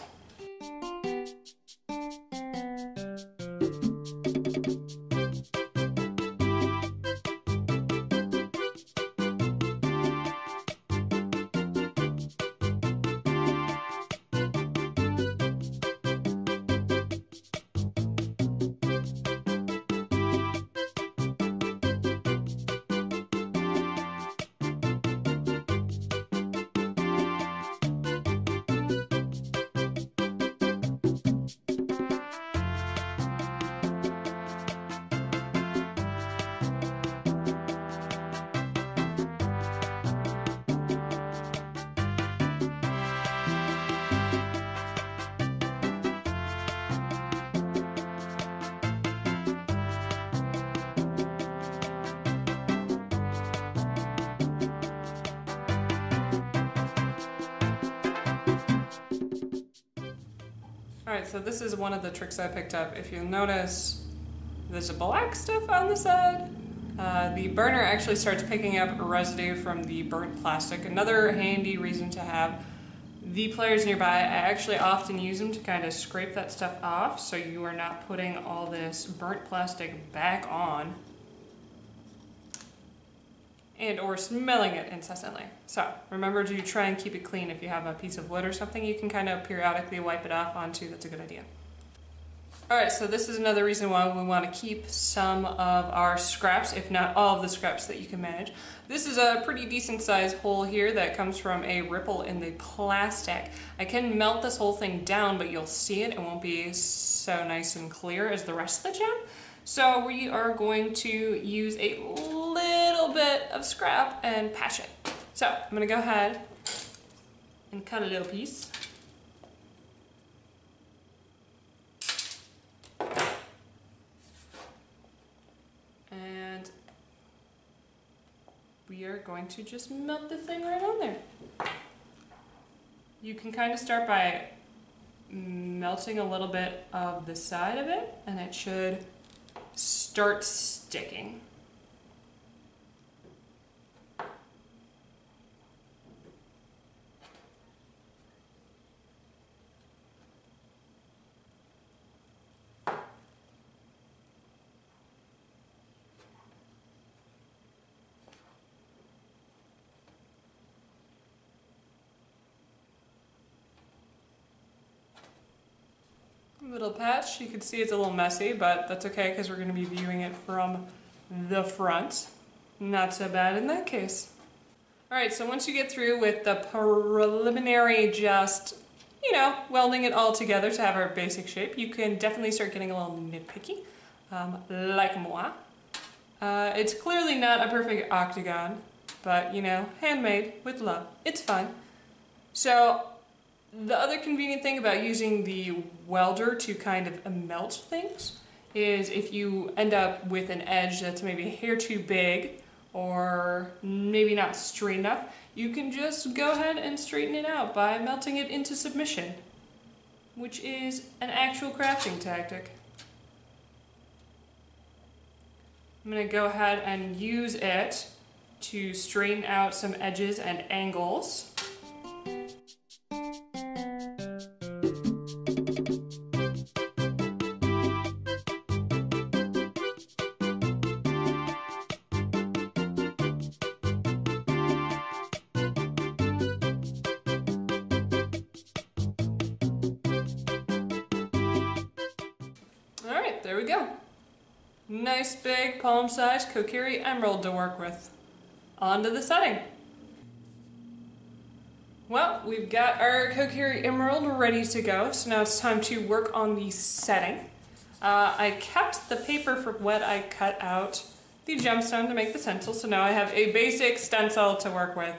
So this is one of the tricks I picked up. If you'll notice, there's a black stuff on the side. Uh, the burner actually starts picking up residue from the burnt plastic. Another handy reason to have the pliers nearby, I actually often use them to kind of scrape that stuff off so you are not putting all this burnt plastic back on and or smelling it incessantly. So remember to try and keep it clean. If you have a piece of wood or something, you can kind of periodically wipe it off onto. That's a good idea. All right, so this is another reason why we want to keep some of our scraps, if not all of the scraps that you can manage. This is a pretty decent sized hole here that comes from a ripple in the plastic. I can melt this whole thing down, but you'll see it. It won't be so nice and clear as the rest of the gem. So we are going to use a little bit of scrap and patch it. So I'm gonna go ahead and cut a little piece. And we are going to just melt the thing right on there. You can kind of start by melting a little bit of the side of it and it should start sticking. Little patch. You can see it's a little messy, but that's okay because we're going to be viewing it from the front. Not so bad in that case. Alright, so once you get through with the preliminary just, you know, welding it all together to have our basic shape, you can definitely start getting a little nitpicky, um, like moi. Uh, it's clearly not a perfect octagon, but, you know, handmade with love. It's fun. So the other convenient thing about using the welder to kind of melt things is if you end up with an edge that's maybe a hair too big or maybe not straight enough, you can just go ahead and straighten it out by melting it into submission, which is an actual crafting tactic. I'm going to go ahead and use it to straighten out some edges and angles. Palm-sized Kokiri emerald to work with. On to the setting. Well, we've got our Kokiri emerald ready to go, so now it's time to work on the setting. Uh, I kept the paper for what I cut out the gemstone to make the stencil, so now I have a basic stencil to work with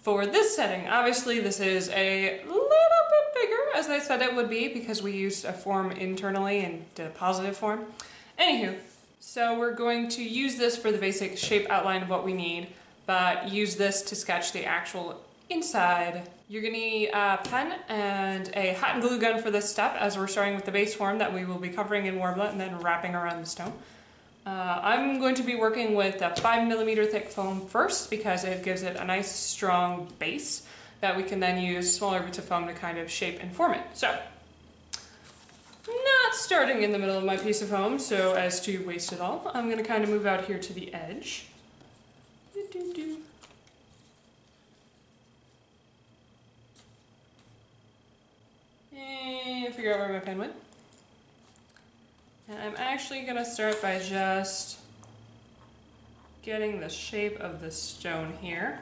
for this setting. Obviously this is a little bit bigger as I said it would be because we used a form internally and did a positive form. Anywho, so we're going to use this for the basic shape outline of what we need, but use this to sketch the actual inside. You're gonna need a pen and a hot and glue gun for this step as we're starting with the base form that we will be covering in Worbla and then wrapping around the stone. Uh, I'm going to be working with a 5 millimeter thick foam first because it gives it a nice strong base that we can then use smaller bits of foam to kind of shape and form it. So, not starting in the middle of my piece of foam so as to waste it all, I'm going to kind of move out here to the edge. Doo -doo -doo. And figure out where my pen went. And I'm actually going to start by just getting the shape of the stone here.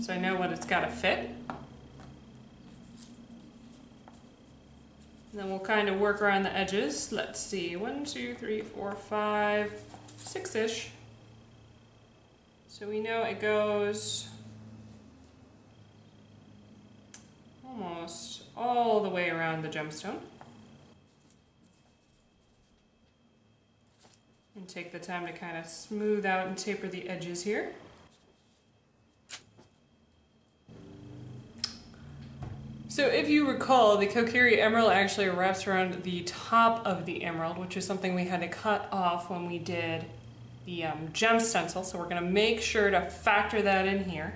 So I know what it's got to fit. And then we'll kind of work around the edges. Let's see, one, two, three, four, five, six-ish. So we know it goes almost all the way around the gemstone. And take the time to kind of smooth out and taper the edges here. So if you recall, the Kokiri emerald actually wraps around the top of the emerald, which is something we had to cut off when we did the um, gem stencil. So we're gonna make sure to factor that in here.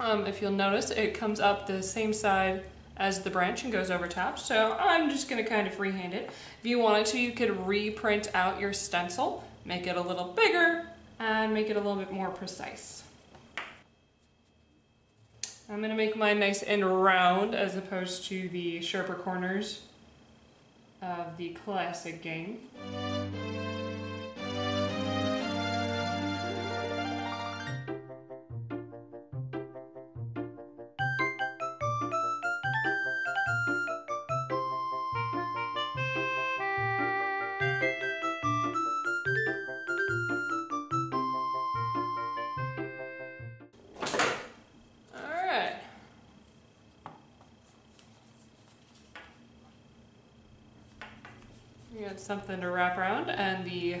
Um, if you'll notice, it comes up the same side as the branch and goes over top. So I'm just gonna kind of freehand it. If you wanted to, you could reprint out your stencil, make it a little bigger, and make it a little bit more precise. I'm gonna make mine nice and round as opposed to the sharper corners of the classic game. Something to wrap around and the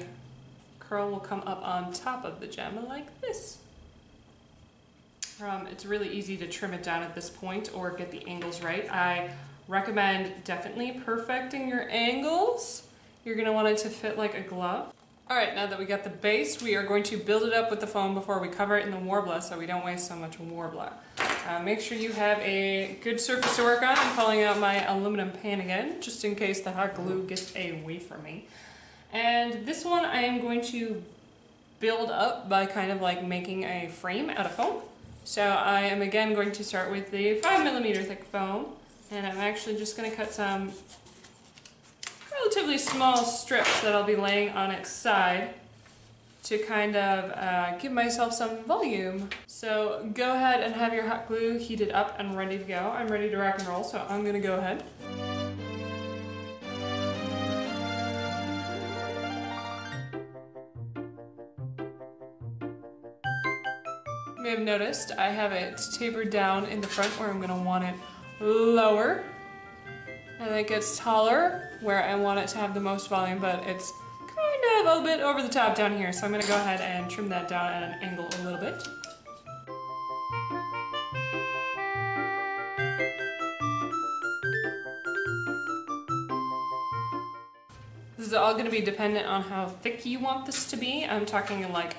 curl will come up on top of the gem like this. Um, it's really easy to trim it down at this point or get the angles right. I recommend definitely perfecting your angles. You're gonna want it to fit like a glove. All right, now that we got the base, we are going to build it up with the foam before we cover it in the Worbla so we don't waste so much Worbla. Uh, make sure you have a good surface to work on. I'm pulling out my aluminum pan again, just in case the hot glue gets away from me. And this one I am going to build up by kind of like making a frame out of foam. So I am again going to start with the 5 millimeter thick foam, and I'm actually just going to cut some relatively small strips that I'll be laying on its side to kind of uh, give myself some volume. So go ahead and have your hot glue heated up and ready to go. I'm ready to rock and roll, so I'm gonna go ahead. You may have noticed I have it tapered down in the front where I'm gonna want it lower. And it gets taller where I want it to have the most volume, but it's kind of a little bit over the top down here. So I'm gonna go ahead and trim that down at an angle a little bit. This is all gonna be dependent on how thick you want this to be. I'm talking like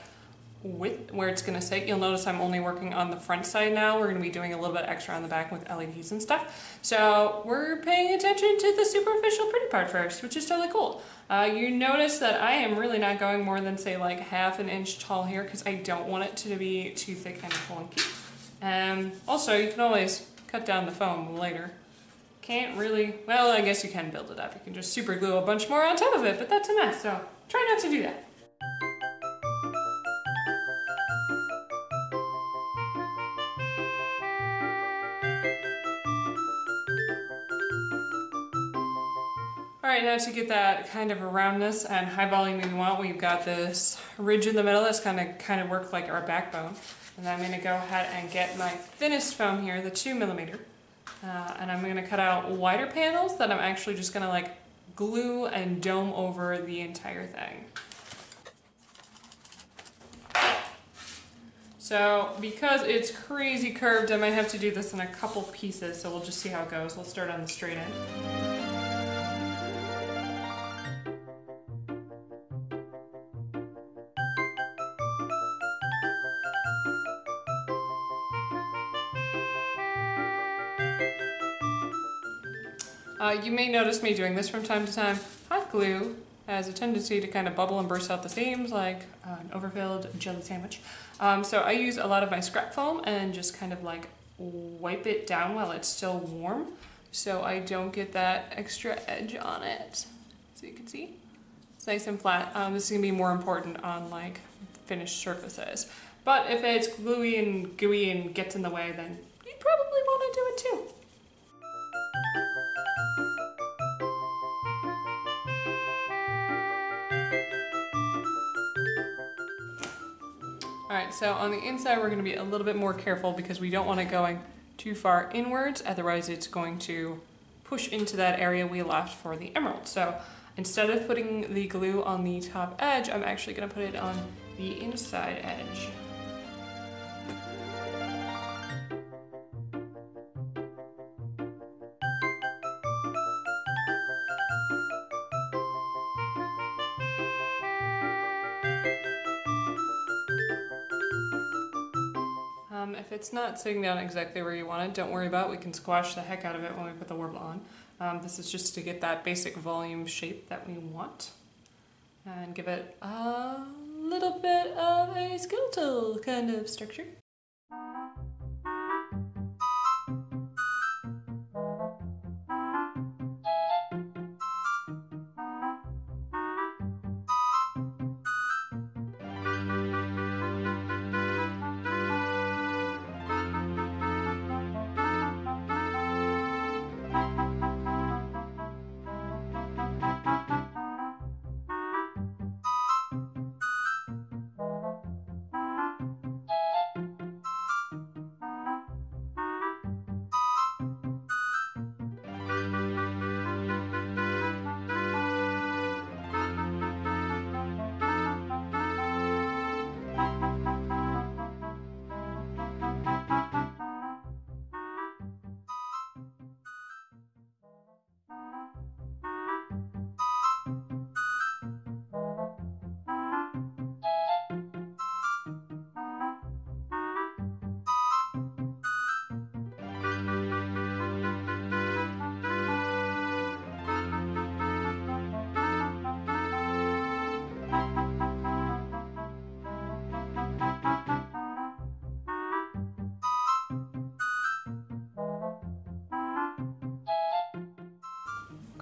width where it's gonna sit. You'll notice I'm only working on the front side now. We're gonna be doing a little bit extra on the back with LEDs and stuff. So we're paying attention to the superficial pretty part first, which is totally cool. Uh, you notice that I am really not going more than say like half an inch tall here because I don't want it to be too thick and clunky. Um, also, you can always cut down the foam later can't really, well, I guess you can build it up. You can just super glue a bunch more on top of it, but that's a mess, so try not to do that. Now to get that kind of roundness and high volume we want, we've got this ridge in the middle that's kind of kind of work like our backbone. And I'm gonna go ahead and get my thinnest foam here, the two millimeter. Uh, and I'm gonna cut out wider panels that I'm actually just gonna like glue and dome over the entire thing. So because it's crazy curved, I might have to do this in a couple pieces, so we'll just see how it goes. We'll start on the straight end. Uh, you may notice me doing this from time to time. Hot glue has a tendency to kind of bubble and burst out the seams like uh, an overfilled jelly sandwich. Um, so I use a lot of my scrap foam and just kind of like wipe it down while it's still warm so I don't get that extra edge on it. So you can see, it's nice and flat. Um, this is gonna be more important on like finished surfaces. But if it's gluey and gooey and gets in the way, then you probably wanna do it too. All right, so on the inside, we're gonna be a little bit more careful because we don't want it going too far inwards, otherwise it's going to push into that area we left for the emerald. So instead of putting the glue on the top edge, I'm actually gonna put it on the inside edge. If it's not sitting down exactly where you want it, don't worry about it. We can squash the heck out of it when we put the Worbla on. Um, this is just to get that basic volume shape that we want and give it a little bit of a skeletal kind of structure.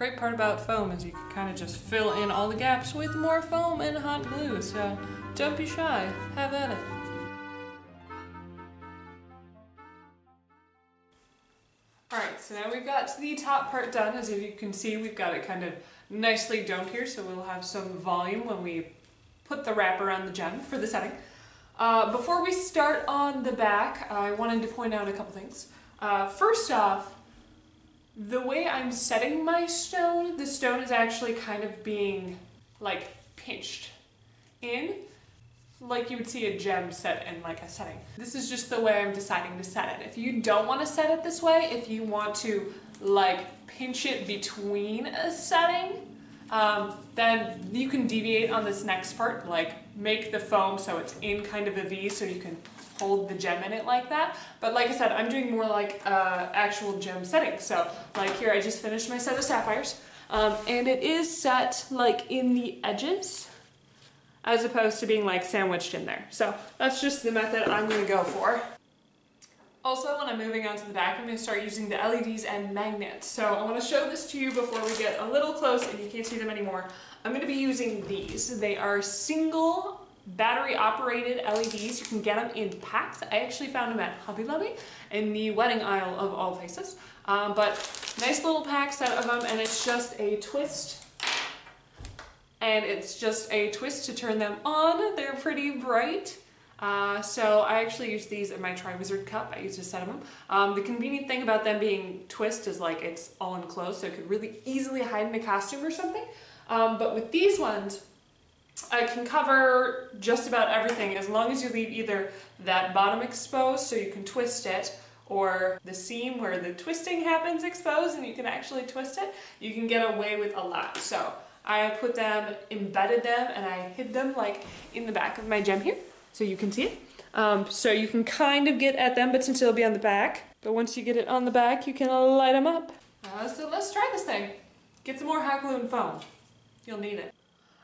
Great part about foam is you can kind of just fill in all the gaps with more foam and hot glue, so don't be shy, have at it. Alright, so now we've got the top part done. As you can see, we've got it kind of nicely domed here, so we'll have some volume when we put the wrap around the gem for the setting. Uh, before we start on the back, I wanted to point out a couple things. Uh, first off, the way I'm setting my stone, the stone is actually kind of being like pinched in like you would see a gem set in like a setting. This is just the way I'm deciding to set it. If you don't want to set it this way, if you want to like pinch it between a setting, um, then you can deviate on this next part, like make the foam so it's in kind of a V so you can hold the gem in it like that. But like I said, I'm doing more like uh, actual gem setting. So like here, I just finished my set of sapphires. Um, and it is set like in the edges as opposed to being like sandwiched in there. So that's just the method I'm gonna go for. Also, when I'm moving on to the back, I'm to start using the LEDs and magnets. So I want to show this to you before we get a little close and you can't see them anymore. I'm going to be using these. They are single battery operated LEDs. You can get them in packs. I actually found them at Hobby Lobby in the wedding aisle of all places. Um, but nice little pack set of them and it's just a twist and it's just a twist to turn them on. They're pretty bright. Uh, so I actually use these in my Triwizard cup. I used a set of them. Um, the convenient thing about them being twist is like it's all enclosed, so it could really easily hide in a costume or something. Um, but with these ones, I can cover just about everything as long as you leave either that bottom exposed so you can twist it or the seam where the twisting happens exposed and you can actually twist it, you can get away with a lot. So I put them, embedded them, and I hid them like in the back of my gem here so you can see it. Um, so you can kind of get at them, but since it'll be on the back, but once you get it on the back, you can light them up. Uh, so let's try this thing. Get some more hot glue and foam. You'll need it.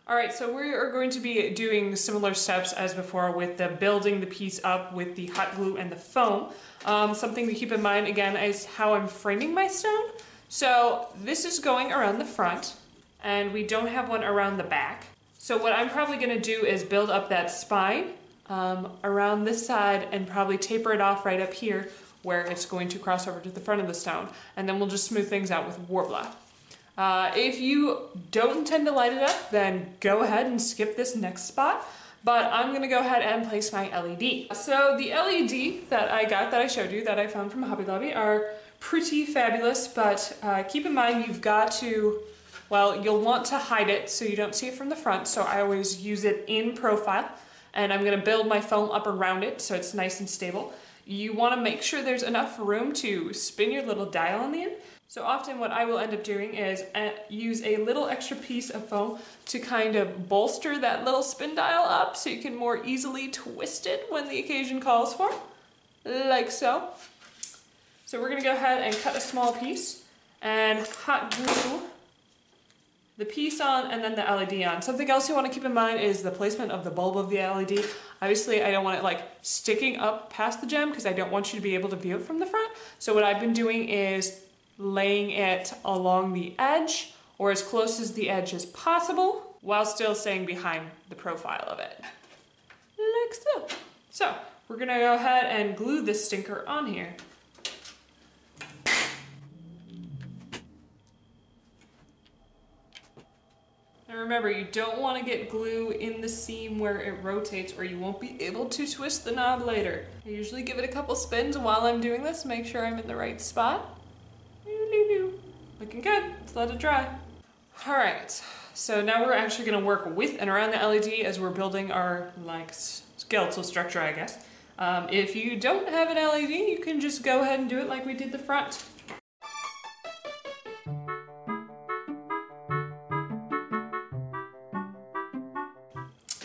All right, so we are going to be doing similar steps as before with the building the piece up with the hot glue and the foam. Um, something to keep in mind again is how I'm framing my stone. So this is going around the front and we don't have one around the back. So what I'm probably gonna do is build up that spine um, around this side and probably taper it off right up here where it's going to cross over to the front of the stone. And then we'll just smooth things out with Worbla. Uh, if you don't intend to light it up, then go ahead and skip this next spot. But I'm gonna go ahead and place my LED. So the LED that I got, that I showed you, that I found from Hobby Lobby are pretty fabulous, but uh, keep in mind you've got to, well, you'll want to hide it so you don't see it from the front, so I always use it in profile and I'm gonna build my foam up around it so it's nice and stable. You wanna make sure there's enough room to spin your little dial on the end. So often what I will end up doing is uh, use a little extra piece of foam to kind of bolster that little spin dial up so you can more easily twist it when the occasion calls for, like so. So we're gonna go ahead and cut a small piece and hot glue the piece on and then the LED on. Something else you want to keep in mind is the placement of the bulb of the LED. Obviously I don't want it like sticking up past the gem because I don't want you to be able to view it from the front. So what I've been doing is laying it along the edge or as close as the edge as possible while still staying behind the profile of it. Like so. So we're gonna go ahead and glue this stinker on here. And remember, you don't want to get glue in the seam where it rotates or you won't be able to twist the knob later. I usually give it a couple spins while I'm doing this, make sure I'm in the right spot. Looking good, let's let it dry. All right, so now we're actually gonna work with and around the LED as we're building our like skeletal structure, I guess. Um, if you don't have an LED, you can just go ahead and do it like we did the front.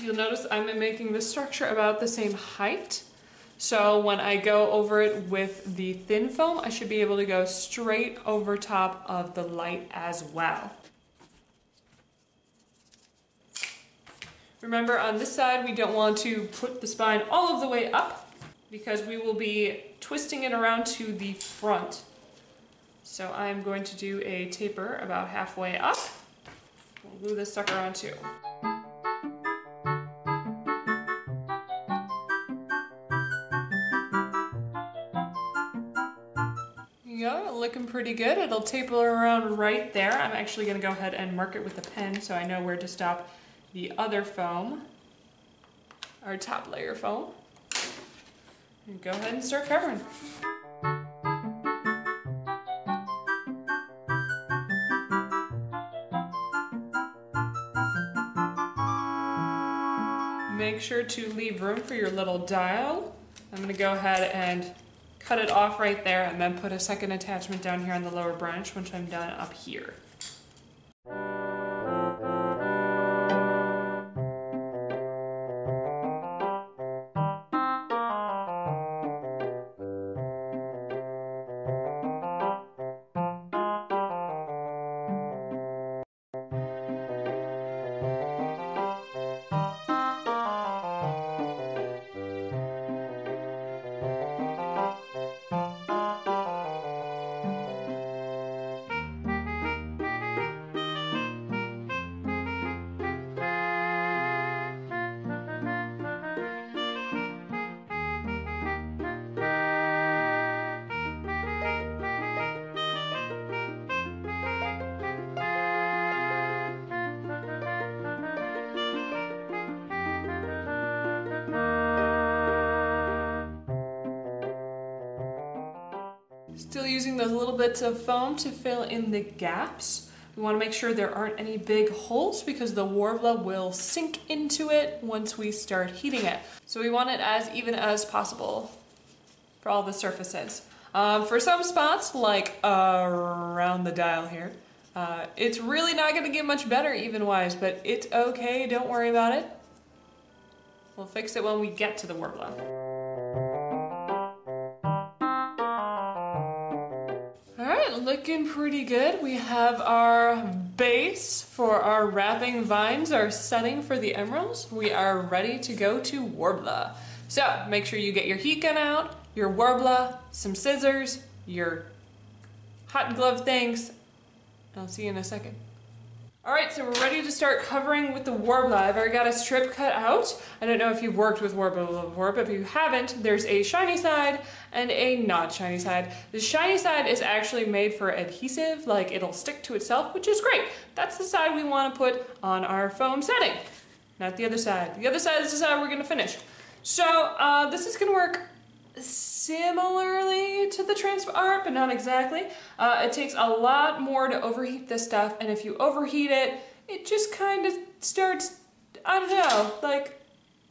you'll notice I'm making this structure about the same height. So when I go over it with the thin foam, I should be able to go straight over top of the light as well. Remember on this side, we don't want to put the spine all of the way up because we will be twisting it around to the front. So I'm going to do a taper about halfway up. We'll glue this sucker on too. Pretty good. It'll taper around right there. I'm actually gonna go ahead and mark it with a pen so I know where to stop the other foam, our top layer foam. And go ahead and start covering. Make sure to leave room for your little dial. I'm gonna go ahead and cut it off right there and then put a second attachment down here on the lower branch once I'm done up here. Bits of foam to fill in the gaps. We want to make sure there aren't any big holes because the Worbla will sink into it once we start heating it. So we want it as even as possible for all the surfaces. Um, for some spots, like uh, around the dial here, uh, it's really not going to get much better even-wise, but it's okay, don't worry about it. We'll fix it when we get to the Worbla. Looking pretty good. We have our base for our wrapping vines, our setting for the emeralds. We are ready to go to Worbla. So make sure you get your heat gun out, your Worbla, some scissors, your hot glove things. I'll see you in a second. All right, so we're ready to start covering with the Worbla. I've already got a strip cut out. I don't know if you've worked with Worbla before, but if you haven't, there's a shiny side and a not shiny side. The shiny side is actually made for adhesive, like it'll stick to itself, which is great. That's the side we want to put on our foam setting, not the other side. The other side is the side we're gonna finish. So uh, this is gonna work similarly to the TranspArt, but not exactly. Uh, it takes a lot more to overheat this stuff, and if you overheat it, it just kind of starts, I don't know, like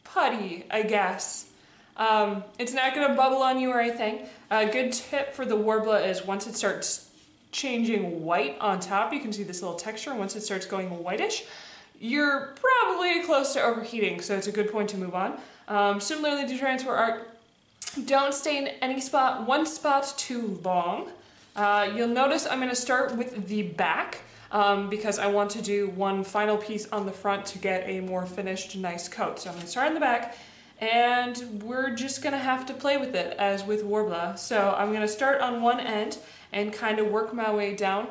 putty, I guess. Um, it's not gonna bubble on you or anything. A good tip for the Worbla is once it starts changing white on top, you can see this little texture, once it starts going whitish, you're probably close to overheating, so it's a good point to move on. Um, similarly to TranspArt, don't stay in any spot, one spot too long. Uh, you'll notice I'm gonna start with the back um, because I want to do one final piece on the front to get a more finished nice coat. So I'm gonna start on the back and we're just gonna have to play with it as with Worbla. So I'm gonna start on one end and kind of work my way down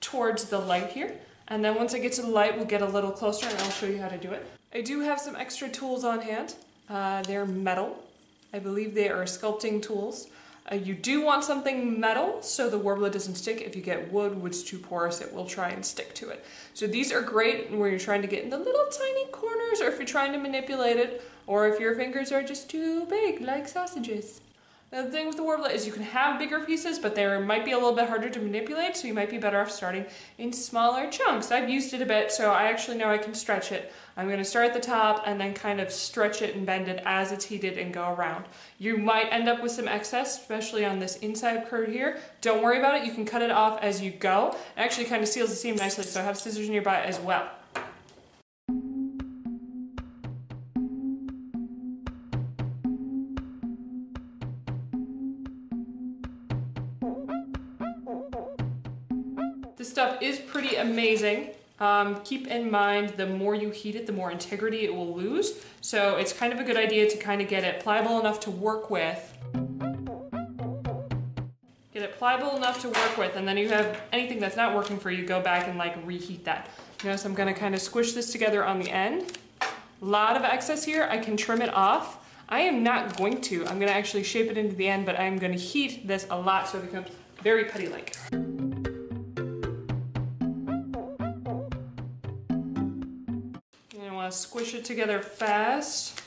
towards the light here. And then once I get to the light, we'll get a little closer and I'll show you how to do it. I do have some extra tools on hand. Uh, they're metal, I believe they are sculpting tools. Uh, you do want something metal so the Worbla doesn't stick. If you get wood, wood's too porous, it will try and stick to it. So these are great when you're trying to get in the little tiny corners or if you're trying to manipulate it or if your fingers are just too big like sausages. The thing with the Worbla is you can have bigger pieces, but they might be a little bit harder to manipulate, so you might be better off starting in smaller chunks. I've used it a bit, so I actually know I can stretch it. I'm gonna start at the top and then kind of stretch it and bend it as it's heated and go around. You might end up with some excess, especially on this inside curd here. Don't worry about it, you can cut it off as you go. It actually kind of seals the seam nicely, so I have scissors nearby as well. Amazing. Um, keep in mind, the more you heat it, the more integrity it will lose. So it's kind of a good idea to kind of get it pliable enough to work with. Get it pliable enough to work with, and then you have anything that's not working for you, go back and like reheat that. Notice I'm gonna kind of squish this together on the end. A lot of excess here, I can trim it off. I am not going to. I'm gonna actually shape it into the end, but I'm gonna heat this a lot so it becomes very putty-like. Want to squish it together fast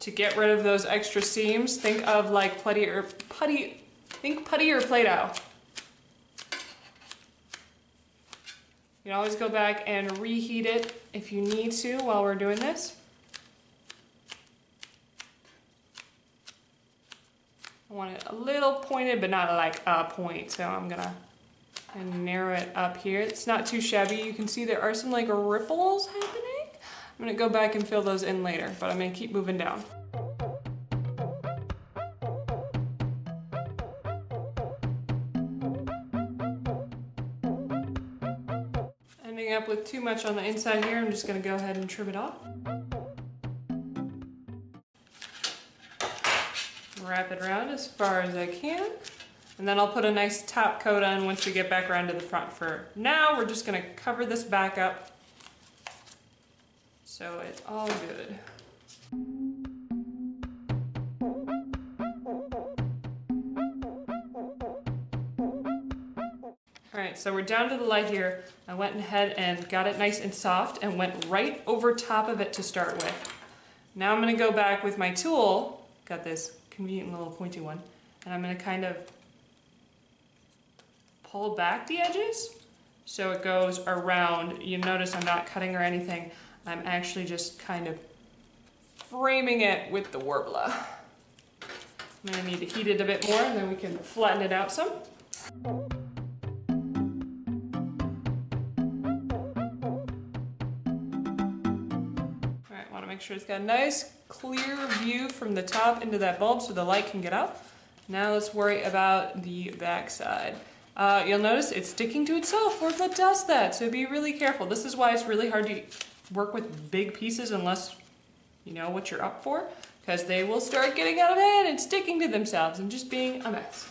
to get rid of those extra seams. Think of like putty or putty, think putty or Play-Doh. You can always go back and reheat it if you need to while we're doing this. I want it a little pointed, but not like a point. So I'm gonna narrow it up here. It's not too shabby. You can see there are some like ripples happening. I'm gonna go back and fill those in later, but I'm gonna keep moving down. Ending up with too much on the inside here, I'm just gonna go ahead and trim it off. Wrap it around as far as I can. And then I'll put a nice top coat on once we get back around to the front. For now, we're just gonna cover this back up so it's all good. All right, so we're down to the light here. I went ahead and got it nice and soft and went right over top of it to start with. Now I'm gonna go back with my tool, got this convenient little pointy one, and I'm gonna kind of pull back the edges so it goes around. You notice I'm not cutting or anything. I'm actually just kind of framing it with the Worbla. I'm gonna need to heat it a bit more and then we can flatten it out some. Alright, wanna make sure it's got a nice clear view from the top into that bulb so the light can get out. Now let's worry about the back side. Uh, you'll notice it's sticking to itself. Worbla does that, so be really careful. This is why it's really hard to work with big pieces unless you know what you're up for, because they will start getting out of hand and sticking to themselves and just being a mess.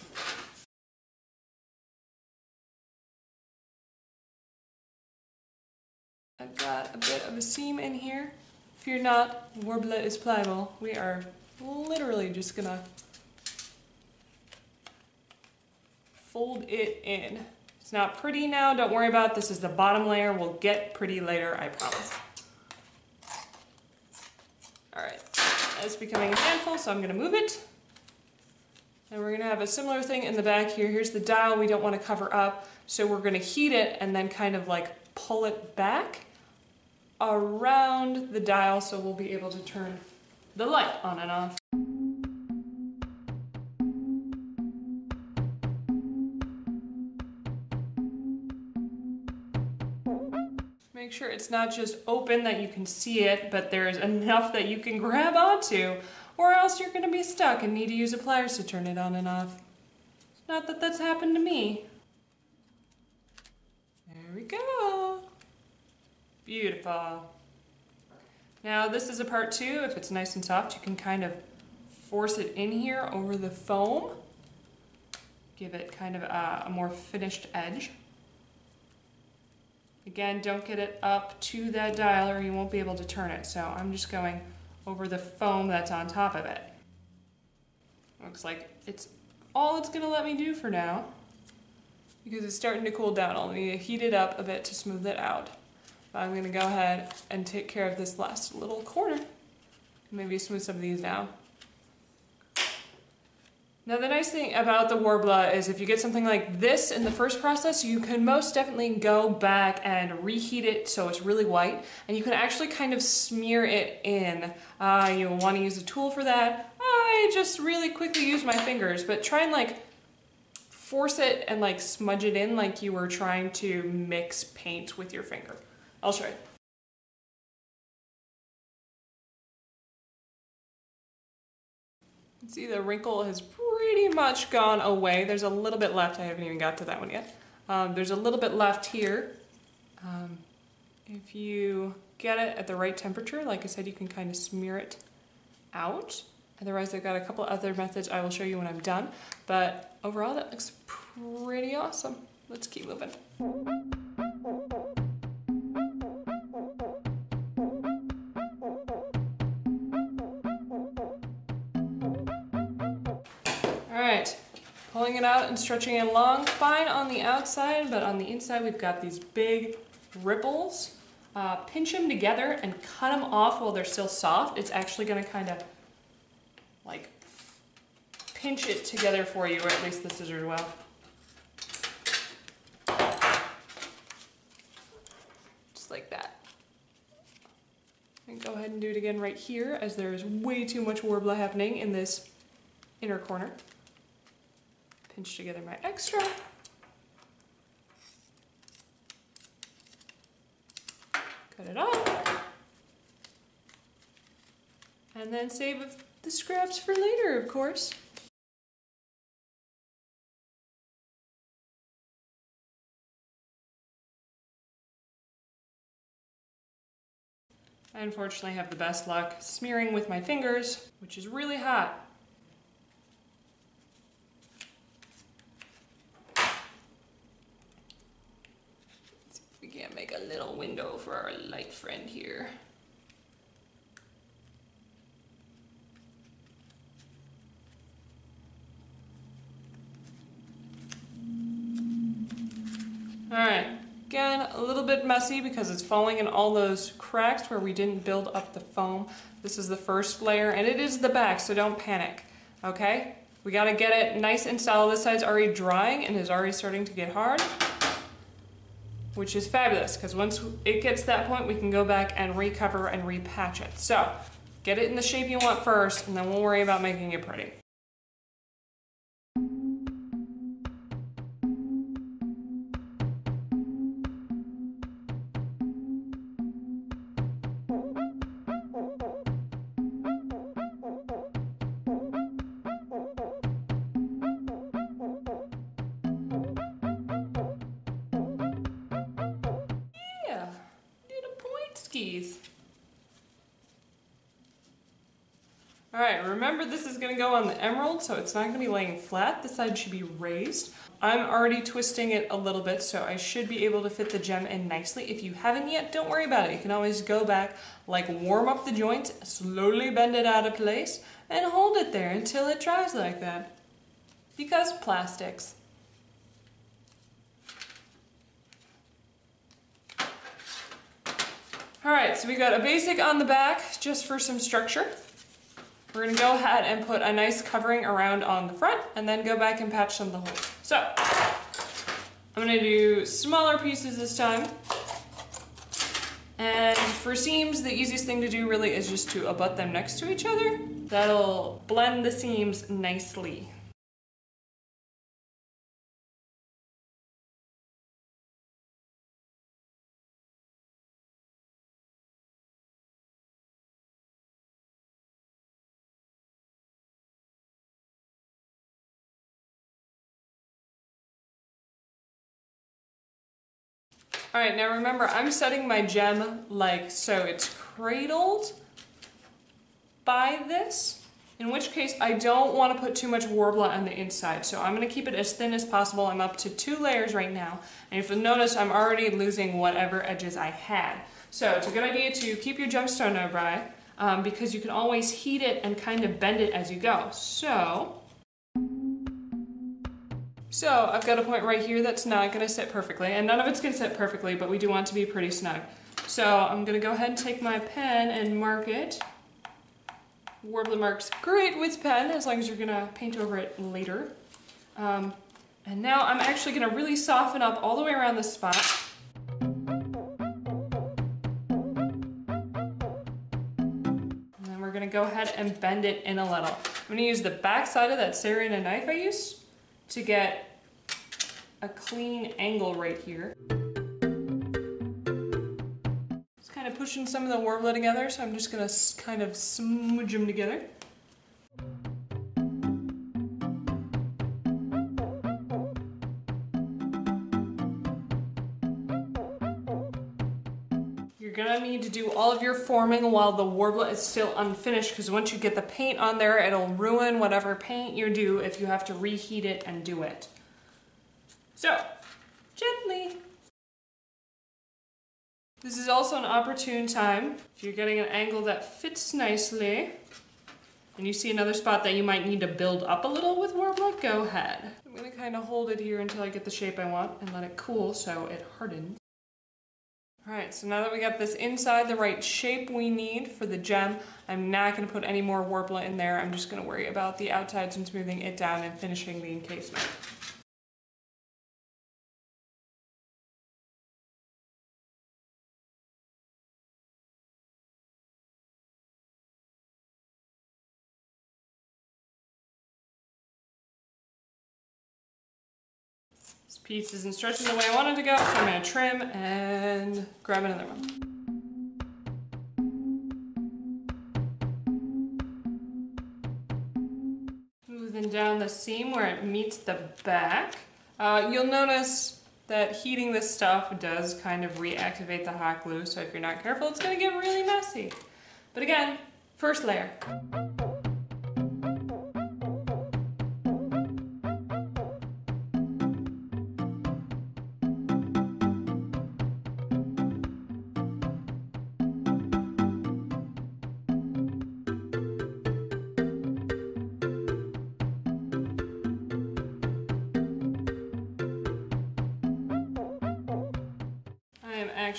I've got a bit of a seam in here. Fear not, Worbla is pliable. We are literally just gonna fold it in. It's not pretty now, don't worry about it. This is the bottom layer. We'll get pretty later, I promise. All right, it's becoming a handful, so I'm gonna move it. And we're gonna have a similar thing in the back here. Here's the dial we don't wanna cover up, so we're gonna heat it and then kind of like pull it back around the dial so we'll be able to turn the light on and off. Sure it's not just open that you can see it, but there's enough that you can grab onto, or else you're gonna be stuck and need to use pliers to turn it on and off. Not that that's happened to me. There we go. Beautiful. Now this is a part two. If it's nice and soft, you can kind of force it in here over the foam. Give it kind of a, a more finished edge. Again, don't get it up to that dial or you won't be able to turn it. So I'm just going over the foam that's on top of it. Looks like it's all it's gonna let me do for now because it's starting to cool down. I'll need to heat it up a bit to smooth it out. But I'm gonna go ahead and take care of this last little corner. Maybe smooth some of these down. Now the nice thing about the Worbla is if you get something like this in the first process, you can most definitely go back and reheat it so it's really white, and you can actually kind of smear it in. Uh, you'll want to use a tool for that. I just really quickly use my fingers, but try and like force it and like smudge it in like you were trying to mix paint with your finger. I'll show you. See the wrinkle has pretty much gone away. There's a little bit left. I haven't even got to that one yet. Um, there's a little bit left here. Um, if you get it at the right temperature, like I said, you can kind of smear it out. Otherwise, I've got a couple other methods I will show you when I'm done. But overall, that looks pretty awesome. Let's keep moving. Pulling it out and stretching it long, fine on the outside, but on the inside we've got these big ripples. Uh, pinch them together and cut them off while they're still soft. It's actually gonna kind of like pinch it together for you, or at least the scissors will. Just like that. And go ahead and do it again right here as there is way too much Worbla happening in this inner corner pinch together my extra. Cut it off. And then save the scraps for later, of course. I unfortunately have the best luck smearing with my fingers, which is really hot. make a little window for our light friend here. Alright, again, a little bit messy because it's falling in all those cracks where we didn't build up the foam. This is the first layer, and it is the back, so don't panic, okay? We gotta get it nice and solid. This side's already drying and is already starting to get hard, which is fabulous because once it gets to that point, we can go back and recover and repatch it. So get it in the shape you want first and then we'll worry about making it pretty. Gonna go on the emerald, so it's not gonna be laying flat. The side should be raised. I'm already twisting it a little bit, so I should be able to fit the gem in nicely. If you haven't yet, don't worry about it. You can always go back, like warm up the joint, slowly bend it out of place, and hold it there until it dries like that. Because plastics. All right, so we got a basic on the back just for some structure. We're gonna go ahead and put a nice covering around on the front and then go back and patch some of the holes. So, I'm gonna do smaller pieces this time. And for seams, the easiest thing to do really is just to abut them next to each other. That'll blend the seams nicely. All right, now remember, I'm setting my gem like so it's cradled by this, in which case I don't want to put too much Worbla on the inside. So I'm going to keep it as thin as possible. I'm up to two layers right now. And if you notice, I'm already losing whatever edges I had. So it's a good idea to keep your gemstone nearby um, because you can always heat it and kind of bend it as you go. So so I've got a point right here that's not gonna sit perfectly, and none of it's gonna sit perfectly, but we do want to be pretty snug. So I'm gonna go ahead and take my pen and mark it. Worbla marks great with pen, as long as you're gonna paint over it later. Um, and now I'm actually gonna really soften up all the way around the spot. And then we're gonna go ahead and bend it in a little. I'm gonna use the back side of that serrated knife I used to get a clean angle right here. Just kind of pushing some of the Worbla together, so I'm just gonna kind of smooch them together. Need to do all of your forming while the Worbla is still unfinished because once you get the paint on there, it'll ruin whatever paint you do if you have to reheat it and do it. So, gently. This is also an opportune time if you're getting an angle that fits nicely and you see another spot that you might need to build up a little with Worbla, go ahead. I'm gonna kind of hold it here until I get the shape I want and let it cool so it hardens. All right, so now that we got this inside the right shape we need for the gem, I'm not gonna put any more Worbla in there. I'm just gonna worry about the outsides and smoothing it down and finishing the encasement. Piece isn't stretching the way I wanted to go, so I'm gonna trim and grab another one. Moving down the seam where it meets the back. Uh, you'll notice that heating this stuff does kind of reactivate the hot glue, so if you're not careful, it's gonna get really messy. But again, first layer.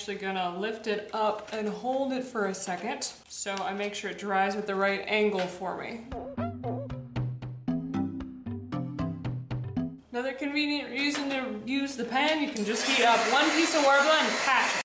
Actually gonna lift it up and hold it for a second so I make sure it dries at the right angle for me. Another convenient reason to use the pan, you can just heat up one piece of Worbla and patch it.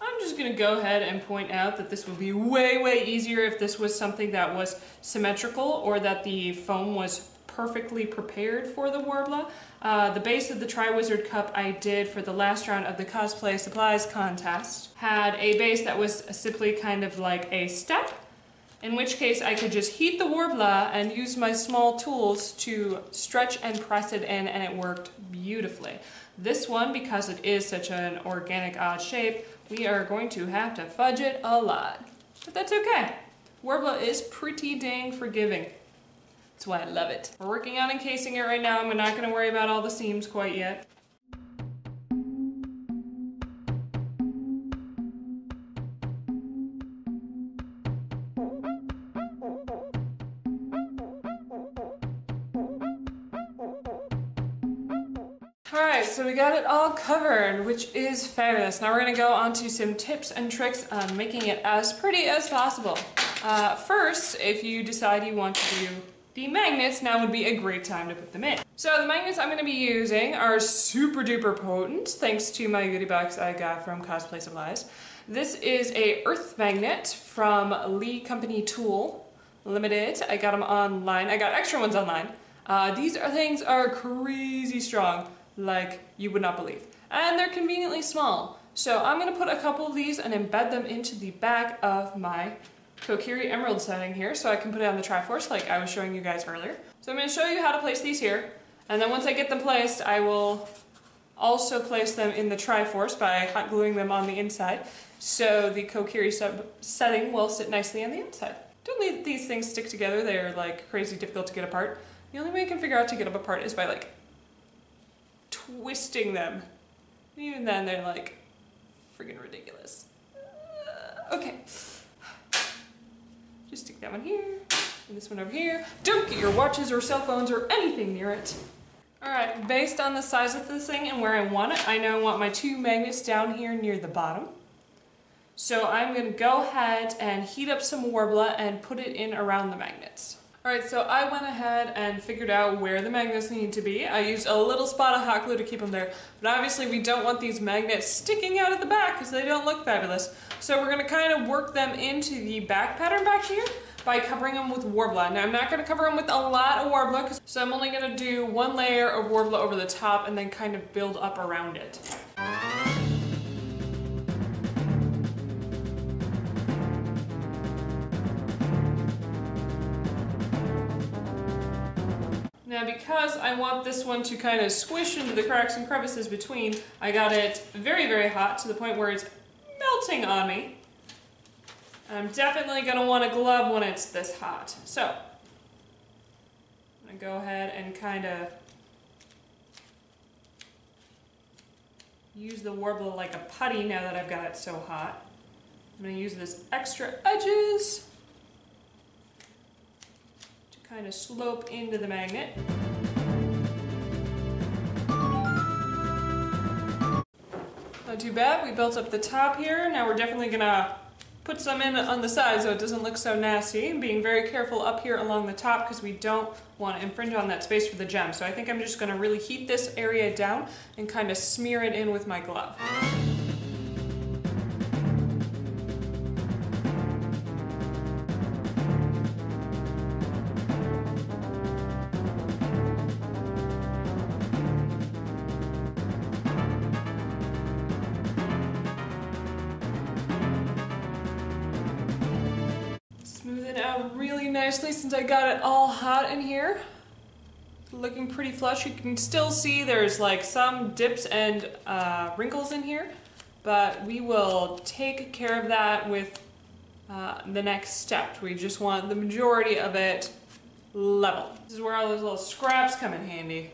I'm just gonna go ahead and point out that this would be way, way easier if this was something that was symmetrical or that the foam was perfectly prepared for the Worbla. Uh, the base of the Triwizard Cup I did for the last round of the Cosplay Supplies contest had a base that was simply kind of like a step in which case I could just heat the Worbla and use my small tools to stretch and press it in and it worked beautifully. This one, because it is such an organic odd shape, we are going to have to fudge it a lot. But that's okay. Worbla is pretty dang forgiving. That's why I love it. We're working on encasing it right now. I'm not going to worry about all the seams quite yet. Alright, so we got it all covered, which is fabulous. Now we're going to go on to some tips and tricks on making it as pretty as possible. Uh, first, if you decide you want to do the magnets, now would be a great time to put them in. So the magnets I'm going to be using are super duper potent, thanks to my goodie box I got from Cosplay Supplies. This is a earth magnet from Lee Company Tool Limited. I got them online. I got extra ones online. Uh, these are, things are crazy strong like you would not believe. And they're conveniently small. So I'm gonna put a couple of these and embed them into the back of my Kokiri Emerald setting here so I can put it on the Triforce like I was showing you guys earlier. So I'm gonna show you how to place these here. And then once I get them placed, I will also place them in the Triforce by hot gluing them on the inside. So the Kokiri sub setting will sit nicely on the inside. Don't let these things stick together. They're like crazy difficult to get apart. The only way I can figure out to get them apart is by like twisting them. Even then, they're like freaking ridiculous. Uh, okay. Just stick that one here, and this one over here. Don't get your watches or cell phones or anything near it. All right, based on the size of this thing and where I want it, I know I want my two magnets down here near the bottom. So I'm gonna go ahead and heat up some Worbla and put it in around the magnets. Alright, so I went ahead and figured out where the magnets need to be. I used a little spot of hot glue to keep them there, but obviously we don't want these magnets sticking out of the back because they don't look fabulous. So we're going to kind of work them into the back pattern back here by covering them with Worbla. Now I'm not going to cover them with a lot of Worbla, so I'm only going to do one layer of Worbla over the top and then kind of build up around it. Now because I want this one to kind of squish into the cracks and crevices between, I got it very, very hot to the point where it's melting on me. I'm definitely going to want a glove when it's this hot. So, I'm going to go ahead and kind of use the Worbla like a putty now that I've got it so hot. I'm going to use this extra edges kind of slope into the magnet. Not too bad, we built up the top here. Now we're definitely gonna put some in on the side so it doesn't look so nasty. Being very careful up here along the top because we don't want to infringe on that space for the gem. So I think I'm just gonna really heat this area down and kind of smear it in with my glove. Really nicely since I got it all hot in here. Looking pretty flush. You can still see there's like some dips and uh, wrinkles in here, but we will take care of that with uh, the next step. We just want the majority of it level. This is where all those little scraps come in handy.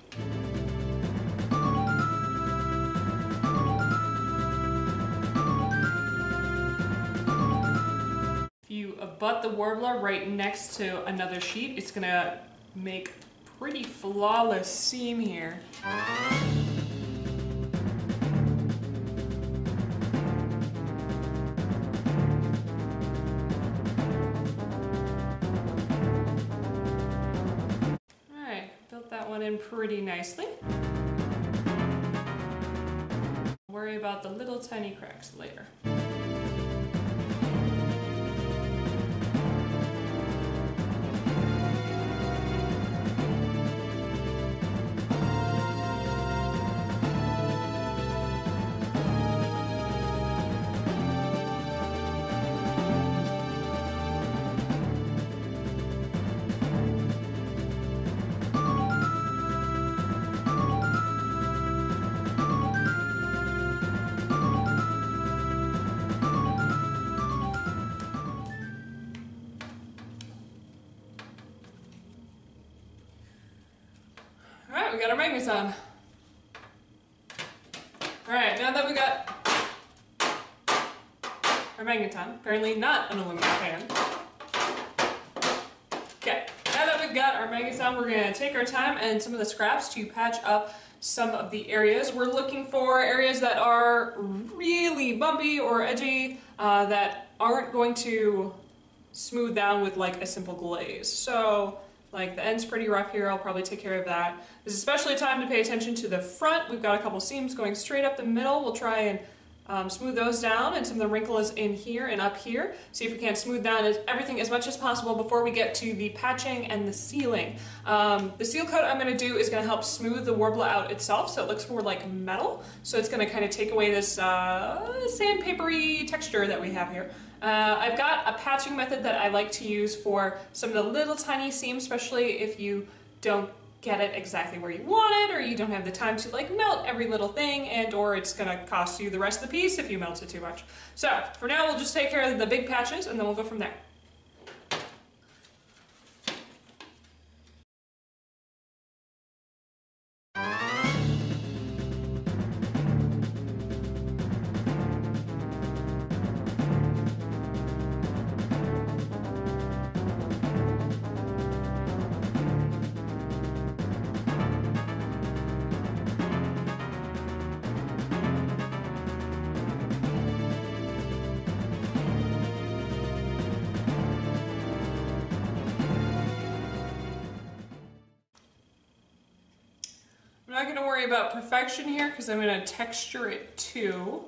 but the Worbla right next to another sheet. It's gonna make pretty flawless seam here. Alright, built that one in pretty nicely. Worry about the little tiny cracks later. On. Alright, now that we got our magneton, apparently not an aluminum pan. Okay, now that we've got our magneton, we're gonna take our time and some of the scraps to patch up some of the areas. We're looking for areas that are really bumpy or edgy, uh, that aren't going to smooth down with like a simple glaze. So like the end's pretty rough here, I'll probably take care of that. This is especially time to pay attention to the front. We've got a couple seams going straight up the middle. We'll try and um, smooth those down and some of the wrinkle is in here and up here. See if we can't smooth down everything as much as possible before we get to the patching and the sealing. Um, the seal coat I'm going to do is going to help smooth the Worbla out itself so it looks more like metal. So it's going to kind of take away this uh, sandpapery texture that we have here. Uh, I've got a patching method that I like to use for some of the little tiny seams, especially if you don't get it exactly where you want it or you don't have the time to like melt every little thing and or it's gonna cost you the rest of the piece if you melt it too much. So for now we'll just take care of the big patches and then we'll go from there. Going to worry about perfection here because I'm going to texture it too.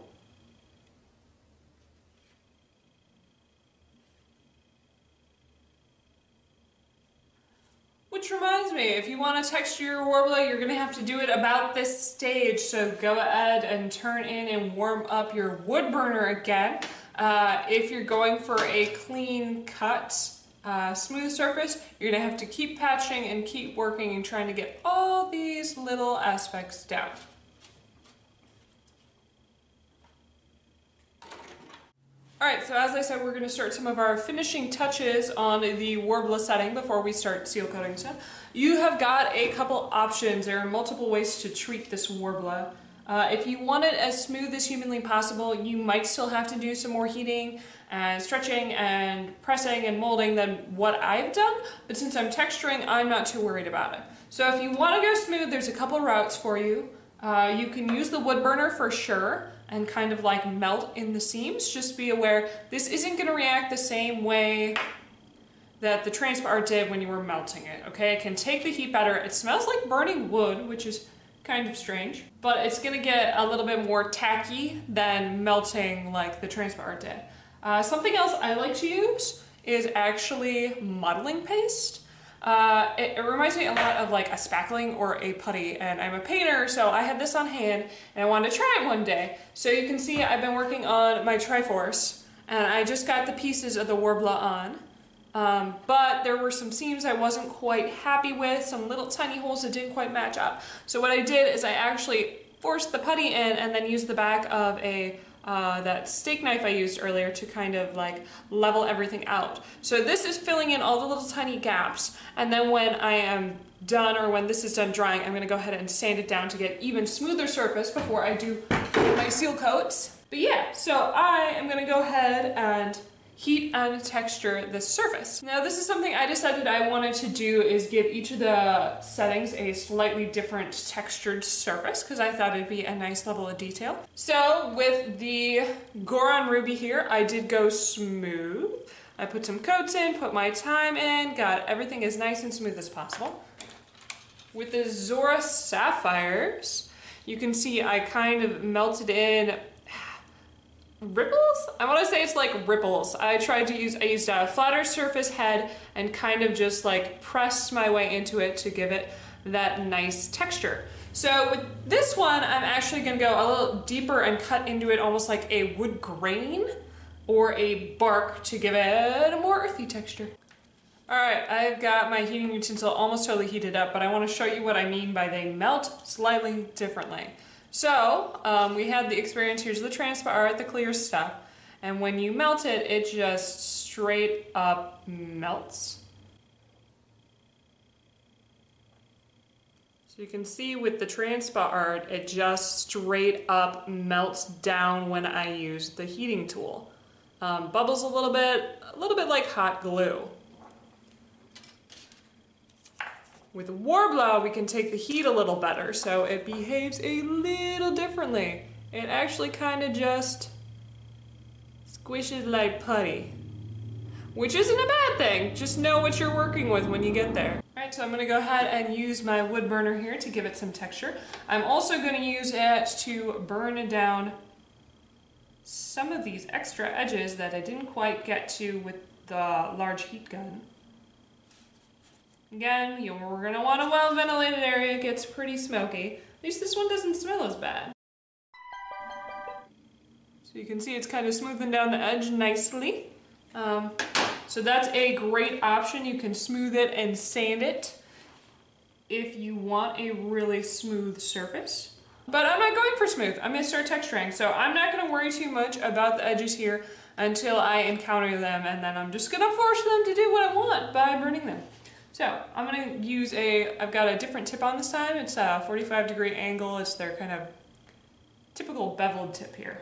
Which reminds me, if you want to texture your Worbla, you're going to have to do it about this stage. So go ahead and turn in and warm up your wood burner again. Uh, if you're going for a clean cut, uh, smooth surface, you're gonna have to keep patching and keep working and trying to get all these little aspects down. Alright, so as I said, we're to start some of our finishing touches on the Worbla setting before we start seal coating stuff. You have got a couple options. There are multiple ways to treat this Worbla. Uh, if you want it as smooth as humanly possible, you might still have to do some more heating and stretching and pressing and molding than what I've done, but since I'm texturing, I'm not too worried about it. So if you want to go smooth, there's a couple routes for you. Uh, you can use the wood burner for sure and kind of like melt in the seams. Just be aware, this isn't going to react the same way that the TranspArt did when you were melting it, okay? It can take the heat better. It smells like burning wood, which is kind of strange, but it's gonna get a little bit more tacky than melting like the TranspArt did. Uh, something else I like to use is actually modeling paste. Uh, it, it, reminds me a lot of like a spackling or a putty and I'm a painter so I had this on hand and I wanted to try it one day. So you can see I've been working on my Triforce and I just got the pieces of the Worbla on. Um, but there were some seams I wasn't quite happy with, some little tiny holes that didn't quite match up. So what I did is I actually forced the putty in and then used the back of a uh, that steak knife I used earlier to kind of like level everything out. So this is filling in all the little tiny gaps and then when I am done or when this is done drying I'm gonna go ahead and sand it down to get even smoother surface before I do my seal coats. But yeah, so I am gonna go ahead and heat and texture the surface. Now this is something I decided I wanted to do is give each of the settings a slightly different textured surface because I thought it'd be a nice level of detail. So with the Goron Ruby here, I did go smooth. I put some coats in, put my time in, got everything as nice and smooth as possible. With the Zora Sapphires, you can see I kind of melted in ripples? I want to say it's like ripples. I tried to use, I used a flatter surface head and kind of just like pressed my way into it to give it that nice texture. So with this one, I'm actually gonna go a little deeper and cut into it almost like a wood grain or a bark to give it a more earthy texture. All right, I've got my heating utensil almost totally heated up, but I wanna show you what I mean by they melt slightly differently. So um, we had the experience, here's the TranspArt, the clear stuff. And when you melt it, it just straight up melts. So you can see with the TranspArt, it just straight up melts down when I use the heating tool. Um, bubbles a little bit, a little bit like hot glue. With Worbla, we can take the heat a little better, so it behaves a little differently. It actually kind of just squishes like putty, which isn't a bad thing. Just know what you're working with when you get there. All right, so I'm gonna go ahead and use my wood burner here to give it some texture. I'm also gonna use it to burn down some of these extra edges that I didn't quite get to with the large heat gun. Again, you're gonna want a well-ventilated area. It gets pretty smoky. At least this one doesn't smell as bad. So you can see it's kind of smoothing down the edge nicely. Um, so that's a great option. You can smooth it and sand it if you want a really smooth surface. But I'm not going for smooth. I'm gonna start texturing. So I'm not gonna worry too much about the edges here until I encounter them and then I'm just gonna force them to do what I want by burning them. So I'm gonna use a, I've got a different tip on this time. It's a 45 degree angle. It's their kind of typical beveled tip here.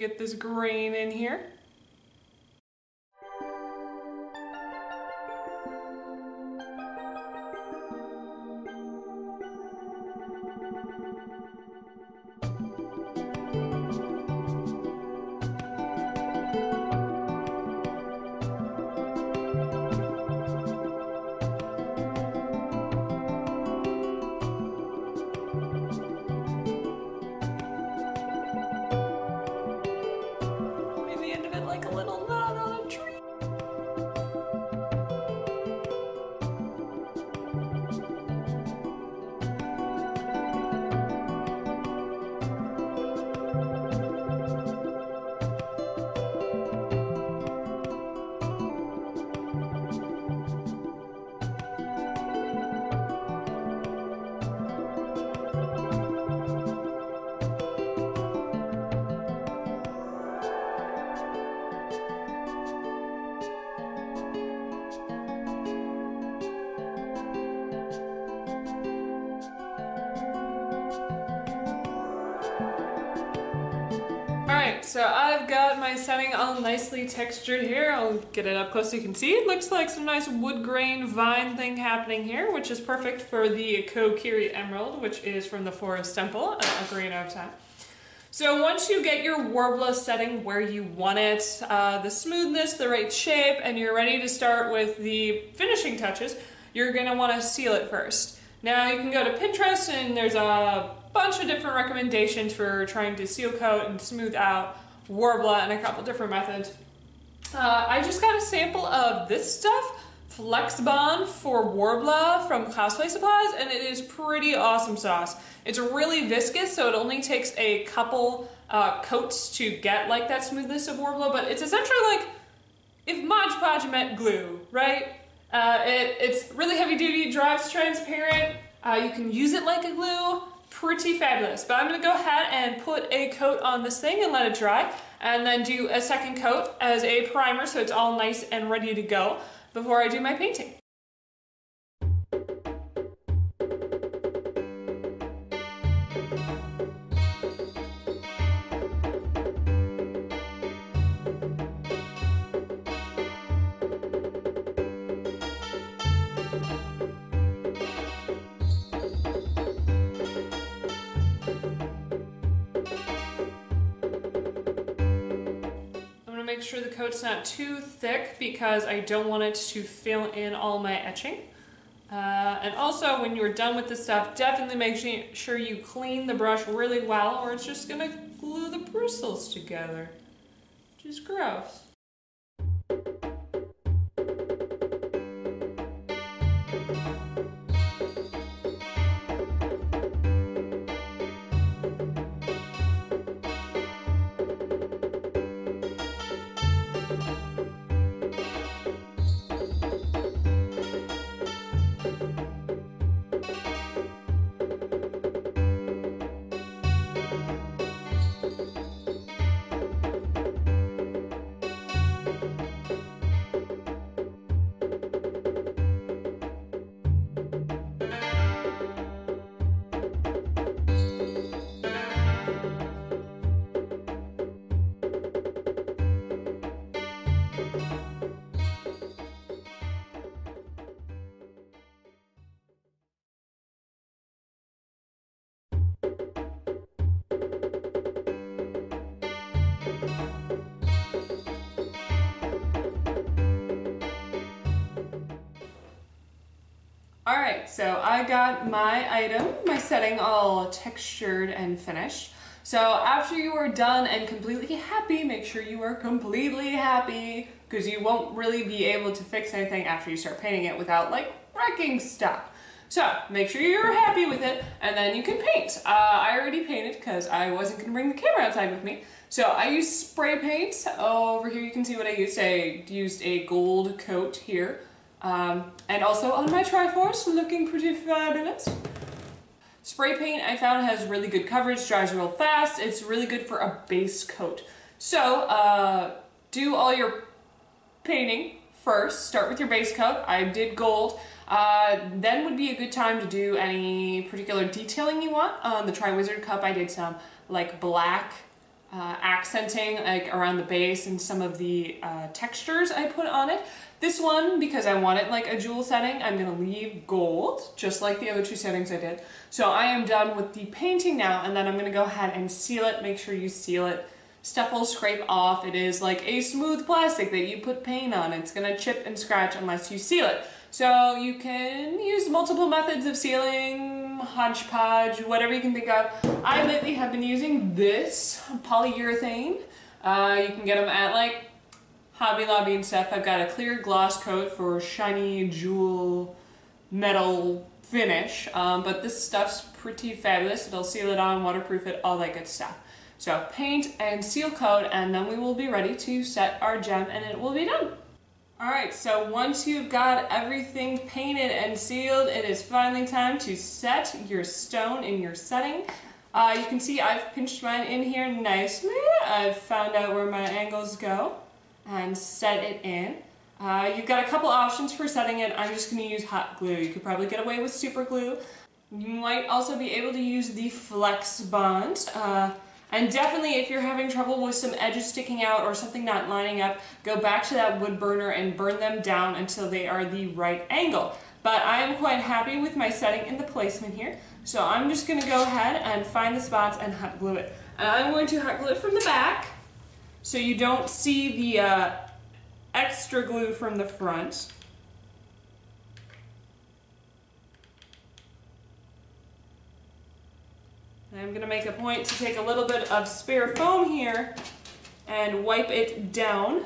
Get this grain in here. So I've got my setting all nicely textured here. I'll get it up close so you can see. It looks like some nice wood grain vine thing happening here, which is perfect for the Kokiri Emerald, which is from the Forest Temple Ocarina of Time. So once you get your Worbla setting where you want it, uh, the smoothness, the right shape, and you're ready to start with the finishing touches, you're gonna wanna seal it first. Now you can go to Pinterest and there's a bunch of different recommendations for trying to seal coat and smooth out Worbla and a couple different methods. Uh, I just got a sample of this stuff, Flexbond for Worbla from Cosplay Supplies, and it is pretty awesome sauce. It's really viscous, so it only takes a couple uh, coats to get like that smoothness of Worbla, but it's essentially like if Mod Podge met glue, right? Uh, it, it's really heavy duty, dries transparent, uh, you can use it like a glue, pretty fabulous. But I'm gonna go ahead and put a coat on this thing and let it dry, and then do a second coat as a primer so it's all nice and ready to go before I do my painting. Coat's not too thick because I don't want it to fill in all my etching. Uh, and also, when you're done with the stuff, definitely make sure you clean the brush really well or it's just gonna glue the bristles together, which is gross. I got my item, my setting all textured and finished. So after you are done and completely happy, make sure you are completely happy because you won't really be able to fix anything after you start painting it without like wrecking stuff. So make sure you're happy with it and then you can paint. Uh, I already painted because I wasn't gonna bring the camera outside with me. So I used spray paint. over here you can see what I used. I used a gold coat here. Um, and also on my Triforce, looking pretty fabulous. Spray paint I found has really good coverage, dries real fast. It's really good for a base coat. So uh, do all your painting first. Start with your base coat. I did gold. Uh, then would be a good time to do any particular detailing you want. On the Triwizard Cup I did some like black uh, accenting like around the base and some of the uh, textures I put on it. This one, because I want it like a jewel setting, I'm gonna leave gold, just like the other two settings I did. So I am done with the painting now, and then I'm gonna go ahead and seal it. Make sure you seal it. Stuff will scrape off. It is like a smooth plastic that you put paint on. It's gonna chip and scratch unless you seal it. So you can use multiple methods of sealing, Mod Podge, whatever you can think of. I lately have been using this polyurethane. Uh, you can get them at like Hobby Lobby and stuff, I've got a clear gloss coat for shiny jewel metal finish, um, but this stuff's pretty fabulous. It'll seal it on, waterproof it, all that good stuff. So paint and seal coat, and then we will be ready to set our gem and it will be done. Alright, so once you've got everything painted and sealed, it is finally time to set your stone in your setting. Uh, you can see I've pinched mine in here nicely. I've found out where my angles go and set it in. Uh, you've got a couple options for setting it. I'm just going to use hot glue. You could probably get away with super glue. You might also be able to use the Flexbond. Uh, and definitely if you're having trouble with some edges sticking out or something not lining up, go back to that wood burner and burn them down until they are the right angle. But I am quite happy with my setting and the placement here. So I'm just going to go ahead and find the spots and hot glue it. And I'm going to hot glue it from the back so you don't see the uh, extra glue from the front. I'm going to make a point to take a little bit of spare foam here and wipe it down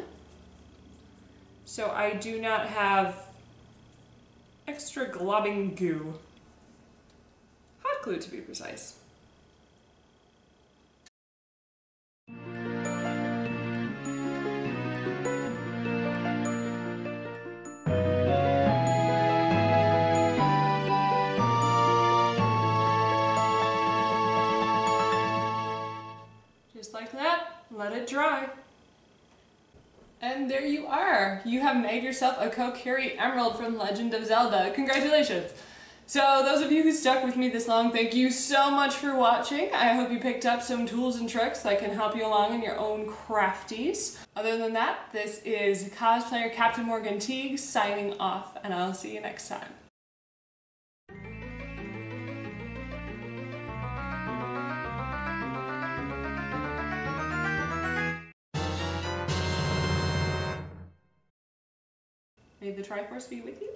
so I do not have extra globbing goo. Hot glue to be precise. Let it dry. And there you are. You have made yourself a Kokiri Emerald from Legend of Zelda. Congratulations! So those of you who stuck with me this long, thank you so much for watching. I hope you picked up some tools and tricks that can help you along in your own crafties. Other than that, this is cosplayer Captain Morgan Teague signing off, and I'll see you next time. May the Triforce be with you.